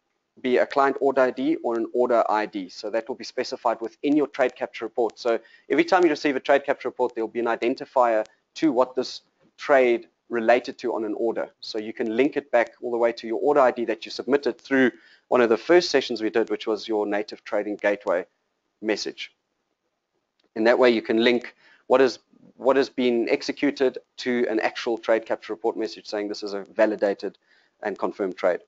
be a client order ID or an order ID. So that will be specified within your trade capture report. So every time you receive a trade capture report, there will be an identifier to what this trade related to on an order. So you can link it back all the way to your order ID that you submitted through one of the first sessions we did, which was your native trading gateway message. In that way, you can link what is what has been executed to an actual trade capture report message saying this is a validated and confirmed trade.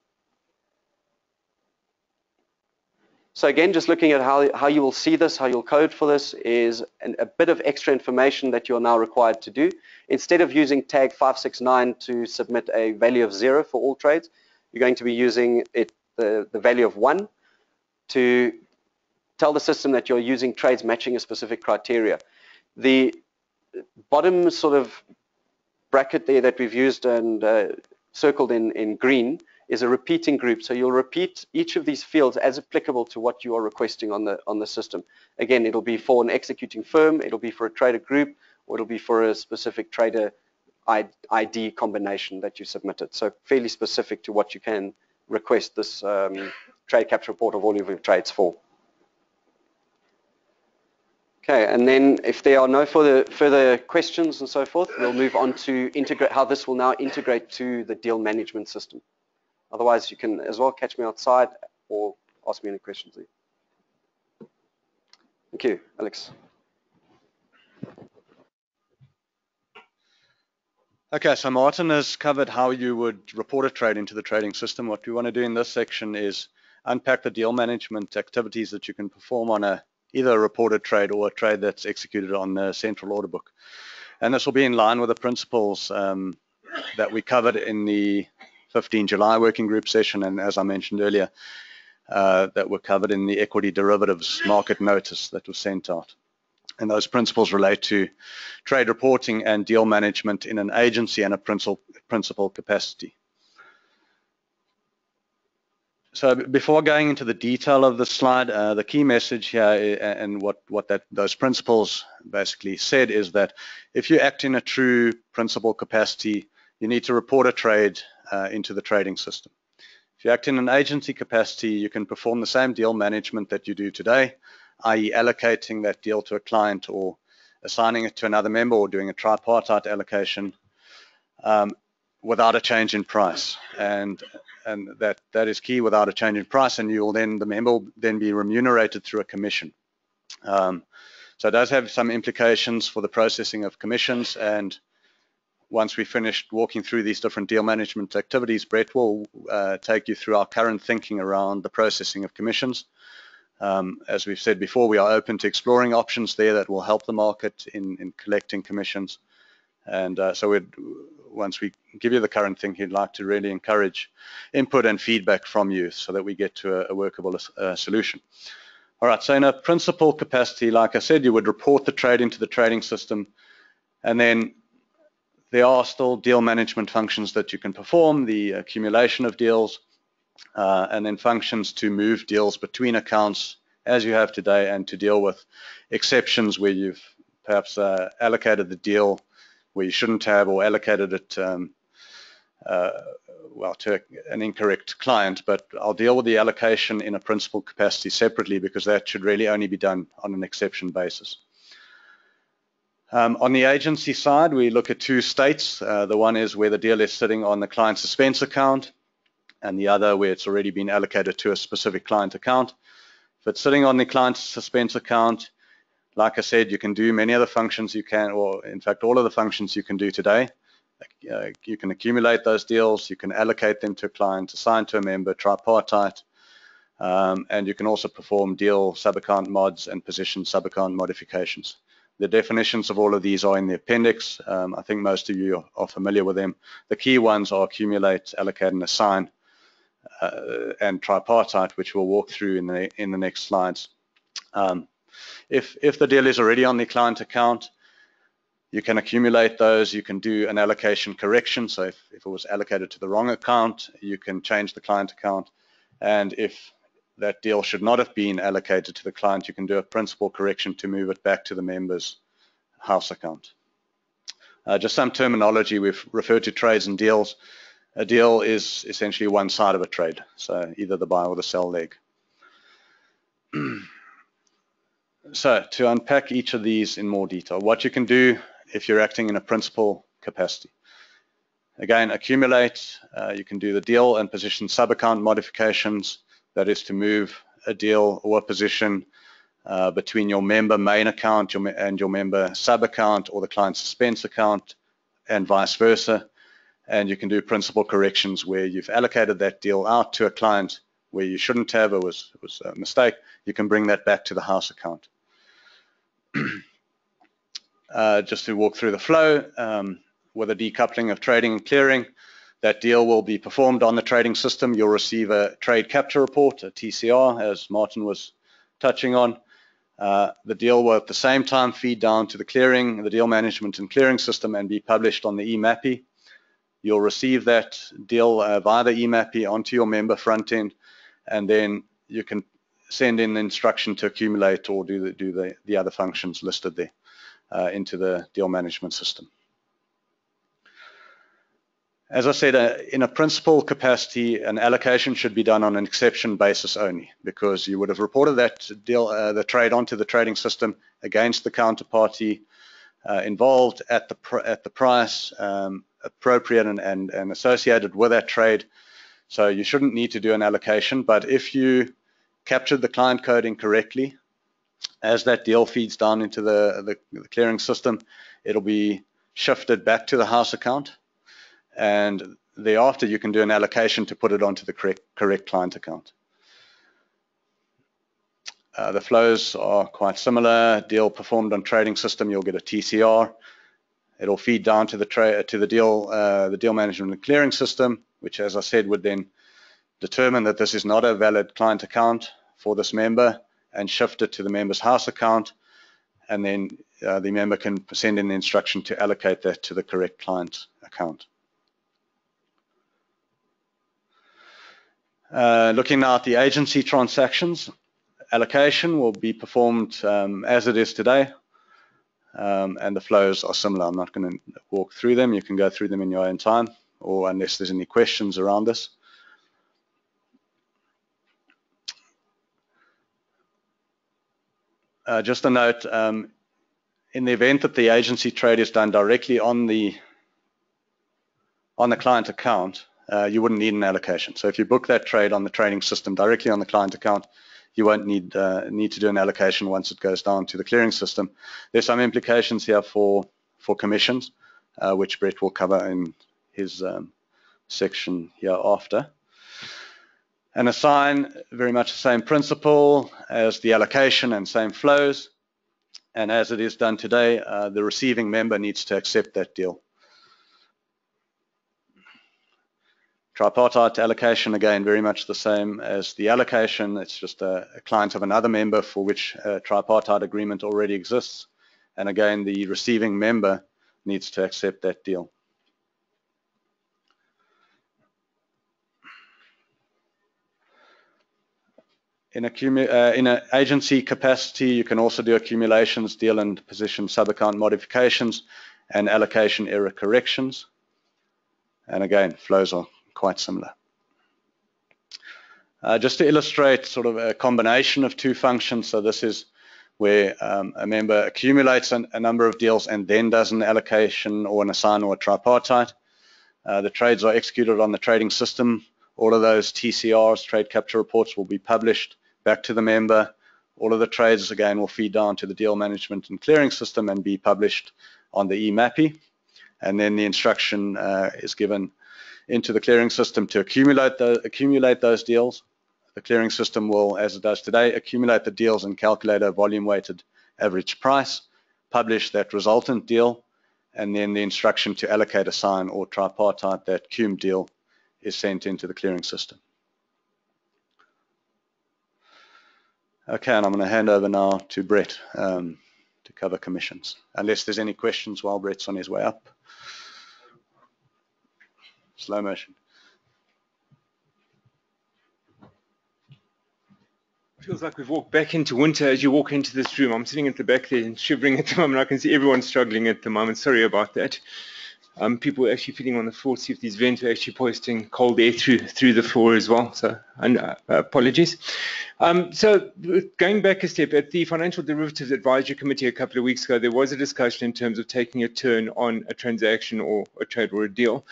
So again, just looking at how, how you will see this, how you'll code for this is an, a bit of extra information that you're now required to do. Instead of using tag 569 to submit a value of zero for all trades, you're going to be using it the, the value of one to tell the system that you're using trades matching a specific criteria. The bottom sort of bracket there that we've used and uh, circled in, in green is a repeating group. So you'll repeat each of these fields as applicable to what you are requesting on the on the system. Again, it'll be for an executing firm, it'll be for a trader group, or it'll be for a specific trader ID combination that you submitted. So fairly specific to what you can request this um, trade capture report of all of your trades for. Okay, and then if there are no further further questions and so forth, we'll move on to integrate how this will now integrate to the deal management system. Otherwise, you can as well catch me outside or ask me any questions. Thank you, Alex. Okay, so Martin has covered how you would report a trade into the trading system. What we want to do in this section is unpack the deal management activities that you can perform on a either a reported trade or a trade that's executed on the central order book. And this will be in line with the principles um, that we covered in the 15 July working group session, and as I mentioned earlier, uh, that were covered in the equity derivatives market notice that was sent out. And those principles relate to trade reporting and deal management in an agency and a principal, capacity. So before going into the detail of the slide, uh, the key message here and what, what that, those principles basically said is that if you act in a true principal capacity, you need to report a trade uh, into the trading system. If you act in an agency capacity, you can perform the same deal management that you do today, i.e. allocating that deal to a client or assigning it to another member or doing a tripartite allocation um, without a change in price. And and that, that is key without a change in price and you will then, the member will then be remunerated through a commission. Um, so it does have some implications for the processing of commissions and once we finished walking through these different deal management activities, Brett will uh, take you through our current thinking around the processing of commissions. Um, as we've said before, we are open to exploring options there that will help the market in, in collecting commissions. And uh, so once we give you the current thing, he'd like to really encourage input and feedback from you so that we get to a, a workable uh, solution. All right, so in a principal capacity, like I said, you would report the trade into the trading system and then there are still deal management functions that you can perform, the accumulation of deals, uh, and then functions to move deals between accounts as you have today and to deal with exceptions where you've perhaps uh, allocated the deal where you shouldn't have or allocated it um, uh, well to an incorrect client but I'll deal with the allocation in a principal capacity separately because that should really only be done on an exception basis. Um, on the agency side, we look at two states. Uh, the one is where the deal is sitting on the client suspense account, and the other where it's already been allocated to a specific client account. If it's sitting on the client suspense account, like I said, you can do many other functions you can, or in fact, all of the functions you can do today. Uh, you can accumulate those deals, you can allocate them to a client, assign to a member, tripartite, um, and you can also perform deal subaccount mods and position subaccount modifications. The definitions of all of these are in the appendix. Um, I think most of you are familiar with them. The key ones are accumulate, allocate, and assign, and tripartite, which we'll walk through in the in the next slides. Um, if if the deal is already on the client account, you can accumulate those. You can do an allocation correction. So if, if it was allocated to the wrong account, you can change the client account. And if that deal should not have been allocated to the client, you can do a principal correction to move it back to the member's house account. Uh, just some terminology, we've referred to trades and deals. A deal is essentially one side of a trade, so either the buy or the sell leg. so to unpack each of these in more detail, what you can do if you're acting in a principal capacity. Again, accumulate, uh, you can do the deal and position sub-account modifications, that is to move a deal or a position uh, between your member main account and your member sub-account or the client suspense account and vice versa. And you can do principal corrections where you've allocated that deal out to a client where you shouldn't have, it was, was a mistake, you can bring that back to the house account. uh, just to walk through the flow, um, with a decoupling of trading and clearing, that deal will be performed on the trading system. You'll receive a trade capture report, a TCR, as Martin was touching on. Uh, the deal will at the same time feed down to the clearing, the deal management and clearing system and be published on the eMAPI. You'll receive that deal uh, via the eMAPI onto your member front end, and then you can send in the instruction to accumulate or do the, do the, the other functions listed there uh, into the deal management system. As I said, uh, in a principal capacity, an allocation should be done on an exception basis only because you would have reported that deal, uh, the trade onto the trading system against the counterparty uh, involved at the at the price um, appropriate and, and, and associated with that trade. So you shouldn't need to do an allocation. But if you captured the client code incorrectly, as that deal feeds down into the, the, the clearing system, it'll be shifted back to the house account and thereafter you can do an allocation to put it onto the correct, correct client account. Uh, the flows are quite similar. Deal performed on trading system, you'll get a TCR. It'll feed down to the to the deal uh, the deal management and clearing system, which, as I said, would then determine that this is not a valid client account for this member and shift it to the member's house account, and then uh, the member can send in the instruction to allocate that to the correct client account. Uh, looking now at the agency transactions, allocation will be performed um, as it is today, um, and the flows are similar. I'm not going to walk through them. You can go through them in your own time, or unless there's any questions around this. Uh, just a note, um, in the event that the agency trade is done directly on the on the client account, uh, you wouldn't need an allocation. So if you book that trade on the trading system directly on the client account, you won't need uh, need to do an allocation once it goes down to the clearing system. There's some implications here for for commissions, uh, which Brett will cover in his um, section here after. And assign, very much the same principle as the allocation and same flows. And as it is done today, uh, the receiving member needs to accept that deal. Tripartite allocation, again, very much the same as the allocation. It's just a, a, client of another member for which a tripartite agreement already exists. And again, the receiving member needs to accept that deal. In, uh, in an agency capacity, you can also do accumulations, deal and position sub-account modifications, and allocation error corrections. And again, flows are quite similar. Uh, just to illustrate sort of a combination of two functions, so this is where um, a member accumulates an, a number of deals and then does an allocation or an assign or a tripartite. Uh, the trades are executed on the trading system. All of those TCRs, trade capture reports, will be published back to the member. All of the trades, again, will feed down to the deal management and clearing system and be published on the eMAPI. And then the instruction uh, is given into the clearing system to accumulate, the, accumulate those deals. The clearing system will, as it does today, accumulate the deals and calculate a volume-weighted average price, publish that resultant deal, and then the instruction to allocate, assign, or tripartite that cum deal is sent into the clearing system. Okay, and I'm going to hand over now to Brett um, to cover commissions, unless there's any questions while Brett's on his way up slow motion. Feels like we've walked back into winter as you walk into this room. I'm sitting at the back there and shivering at the moment. I can see everyone struggling at the moment. Sorry about that. Um, people are actually feeling on the floor, see if these vents are actually posting cold air through through the floor as well. So and, uh, apologies. Um, so going back a step, at the Financial Derivatives Advisory Committee a couple of weeks ago, there was a discussion in terms of taking a turn on a transaction or a trade or a deal.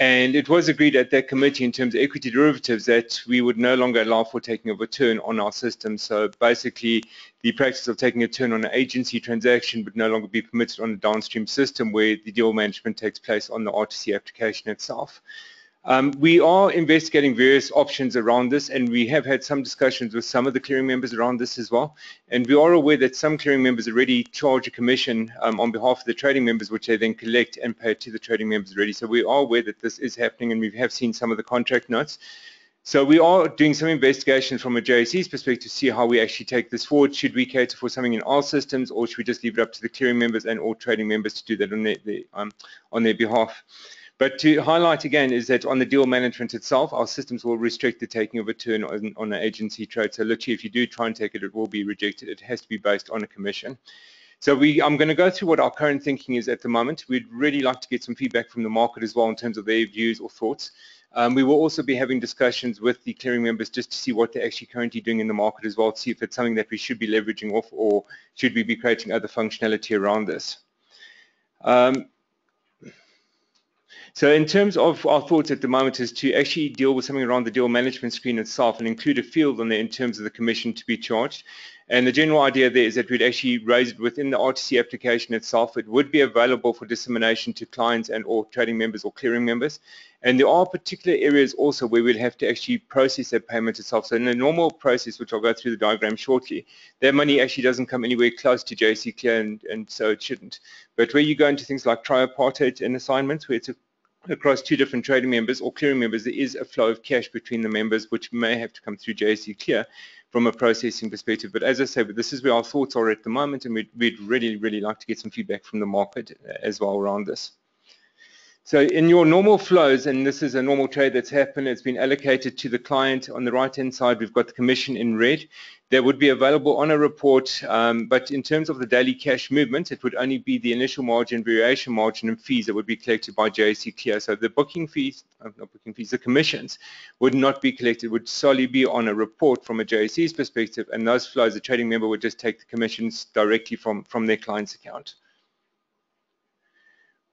And it was agreed at that committee in terms of equity derivatives that we would no longer allow for taking of a turn on our system. So basically, the practice of taking a turn on an agency transaction would no longer be permitted on the downstream system where the deal management takes place on the RTC application itself. Um, we are investigating various options around this and we have had some discussions with some of the clearing members around this as well. And we are aware that some clearing members already charge a commission um, on behalf of the trading members, which they then collect and pay to the trading members already. So we are aware that this is happening and we have seen some of the contract notes. So we are doing some investigation from a JSE's perspective to see how we actually take this forward. Should we cater for something in our systems or should we just leave it up to the clearing members and all trading members to do that on their, um, on their behalf? But to highlight again is that on the deal management itself, our systems will restrict the taking of a turn on, on an agency trade. So literally, if you do try and take it, it will be rejected. It has to be based on a commission. So we, I'm going to go through what our current thinking is at the moment. We'd really like to get some feedback from the market as well in terms of their views or thoughts. Um, we will also be having discussions with the clearing members just to see what they're actually currently doing in the market as well, to see if it's something that we should be leveraging off or should we be creating other functionality around this. Um, so in terms of our thoughts at the moment is to actually deal with something around the deal management screen itself and include a field on there in terms of the commission to be charged. And the general idea there is that we'd actually raise it within the RTC application itself. It would be available for dissemination to clients and or trading members or clearing members. And there are particular areas also where we'd have to actually process that payment itself. So in the normal process, which I'll go through the diagram shortly, that money actually doesn't come anywhere close to JSE Clear and, and so it shouldn't. But where you go into things like tripartite and assignments, where it's a across two different trading members or clearing members, there is a flow of cash between the members, which may have to come through JSE Clear from a processing perspective. But as I said, this is where our thoughts are at the moment, and we'd, we'd really, really like to get some feedback from the market uh, as well around this. So in your normal flows, and this is a normal trade that's happened, it's been allocated to the client. On the right-hand side, we've got the commission in red. That would be available on a report, um, but in terms of the daily cash movement, it would only be the initial margin, variation margin, and fees that would be collected by JSE Clear. So the booking fees, uh, not booking fees, the commissions would not be collected, would solely be on a report from a JSE's perspective, and those flows, the trading member would just take the commissions directly from, from their client's account.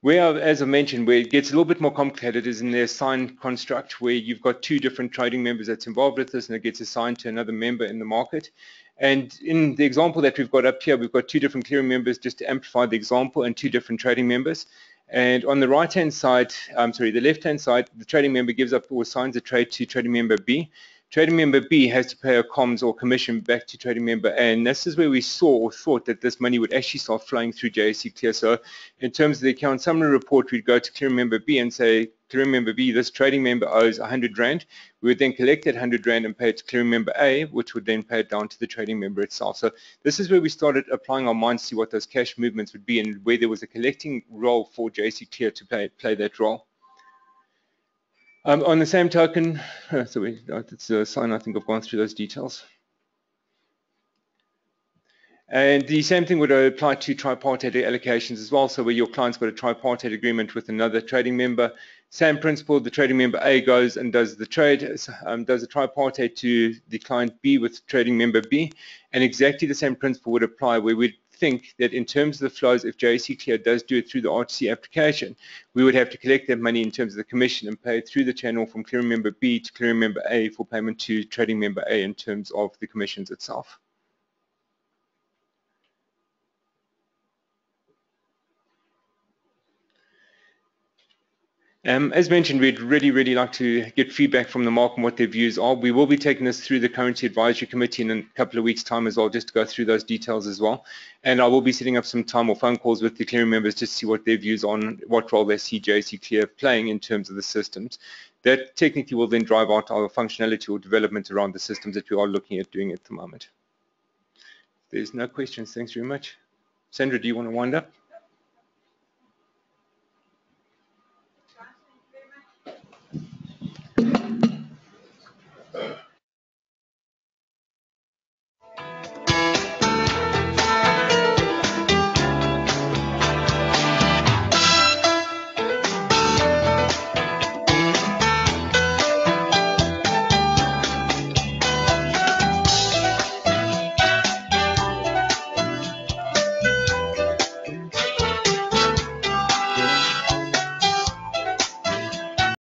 Where, as I mentioned, where it gets a little bit more complicated is in the assigned construct where you've got two different trading members that's involved with this and it gets assigned to another member in the market. And in the example that we've got up here, we've got two different clearing members just to amplify the example and two different trading members. And on the right-hand side, I'm sorry, the left-hand side, the trading member gives up or assigns a trade to trading member B. Trading member B has to pay a comms or commission back to trading member A. And this is where we saw or thought that this money would actually start flowing through JSE Clear. So in terms of the account summary report, we'd go to clearing member B and say, clearing member B, this trading member owes 100 Rand. We would then collect that 100 Rand and pay it to clearing member A, which would then pay it down to the trading member itself. So this is where we started applying our minds to what those cash movements would be and where there was a collecting role for JSE Clear to play, play that role. Um, on the same token, so we, it's a sign, I think I've gone through those details. And the same thing would apply to tripartite allocations as well. So where your client's got a tripartite agreement with another trading member, same principle, the trading member A goes and does the trade, um, does a tripartite to the client B with trading member B, and exactly the same principle would apply where we'd think that in terms of the flows, if JSE Clear does do it through the RTC application, we would have to collect that money in terms of the commission and pay through the channel from clearing member B to clearing member A for payment to trading member A in terms of the commissions itself. Um, as mentioned, we'd really, really like to get feedback from the market on what their views are. We will be taking this through the Currency Advisory Committee in a couple of weeks' time as well, just to go through those details as well. And I will be setting up some time or phone calls with the clearing members just to see what their views on what role they see JSE Clear playing in terms of the systems. That technically will then drive out our functionality or development around the systems that we are looking at doing at the moment. If There's no questions. Thanks very much. Sandra, do you want to wind up?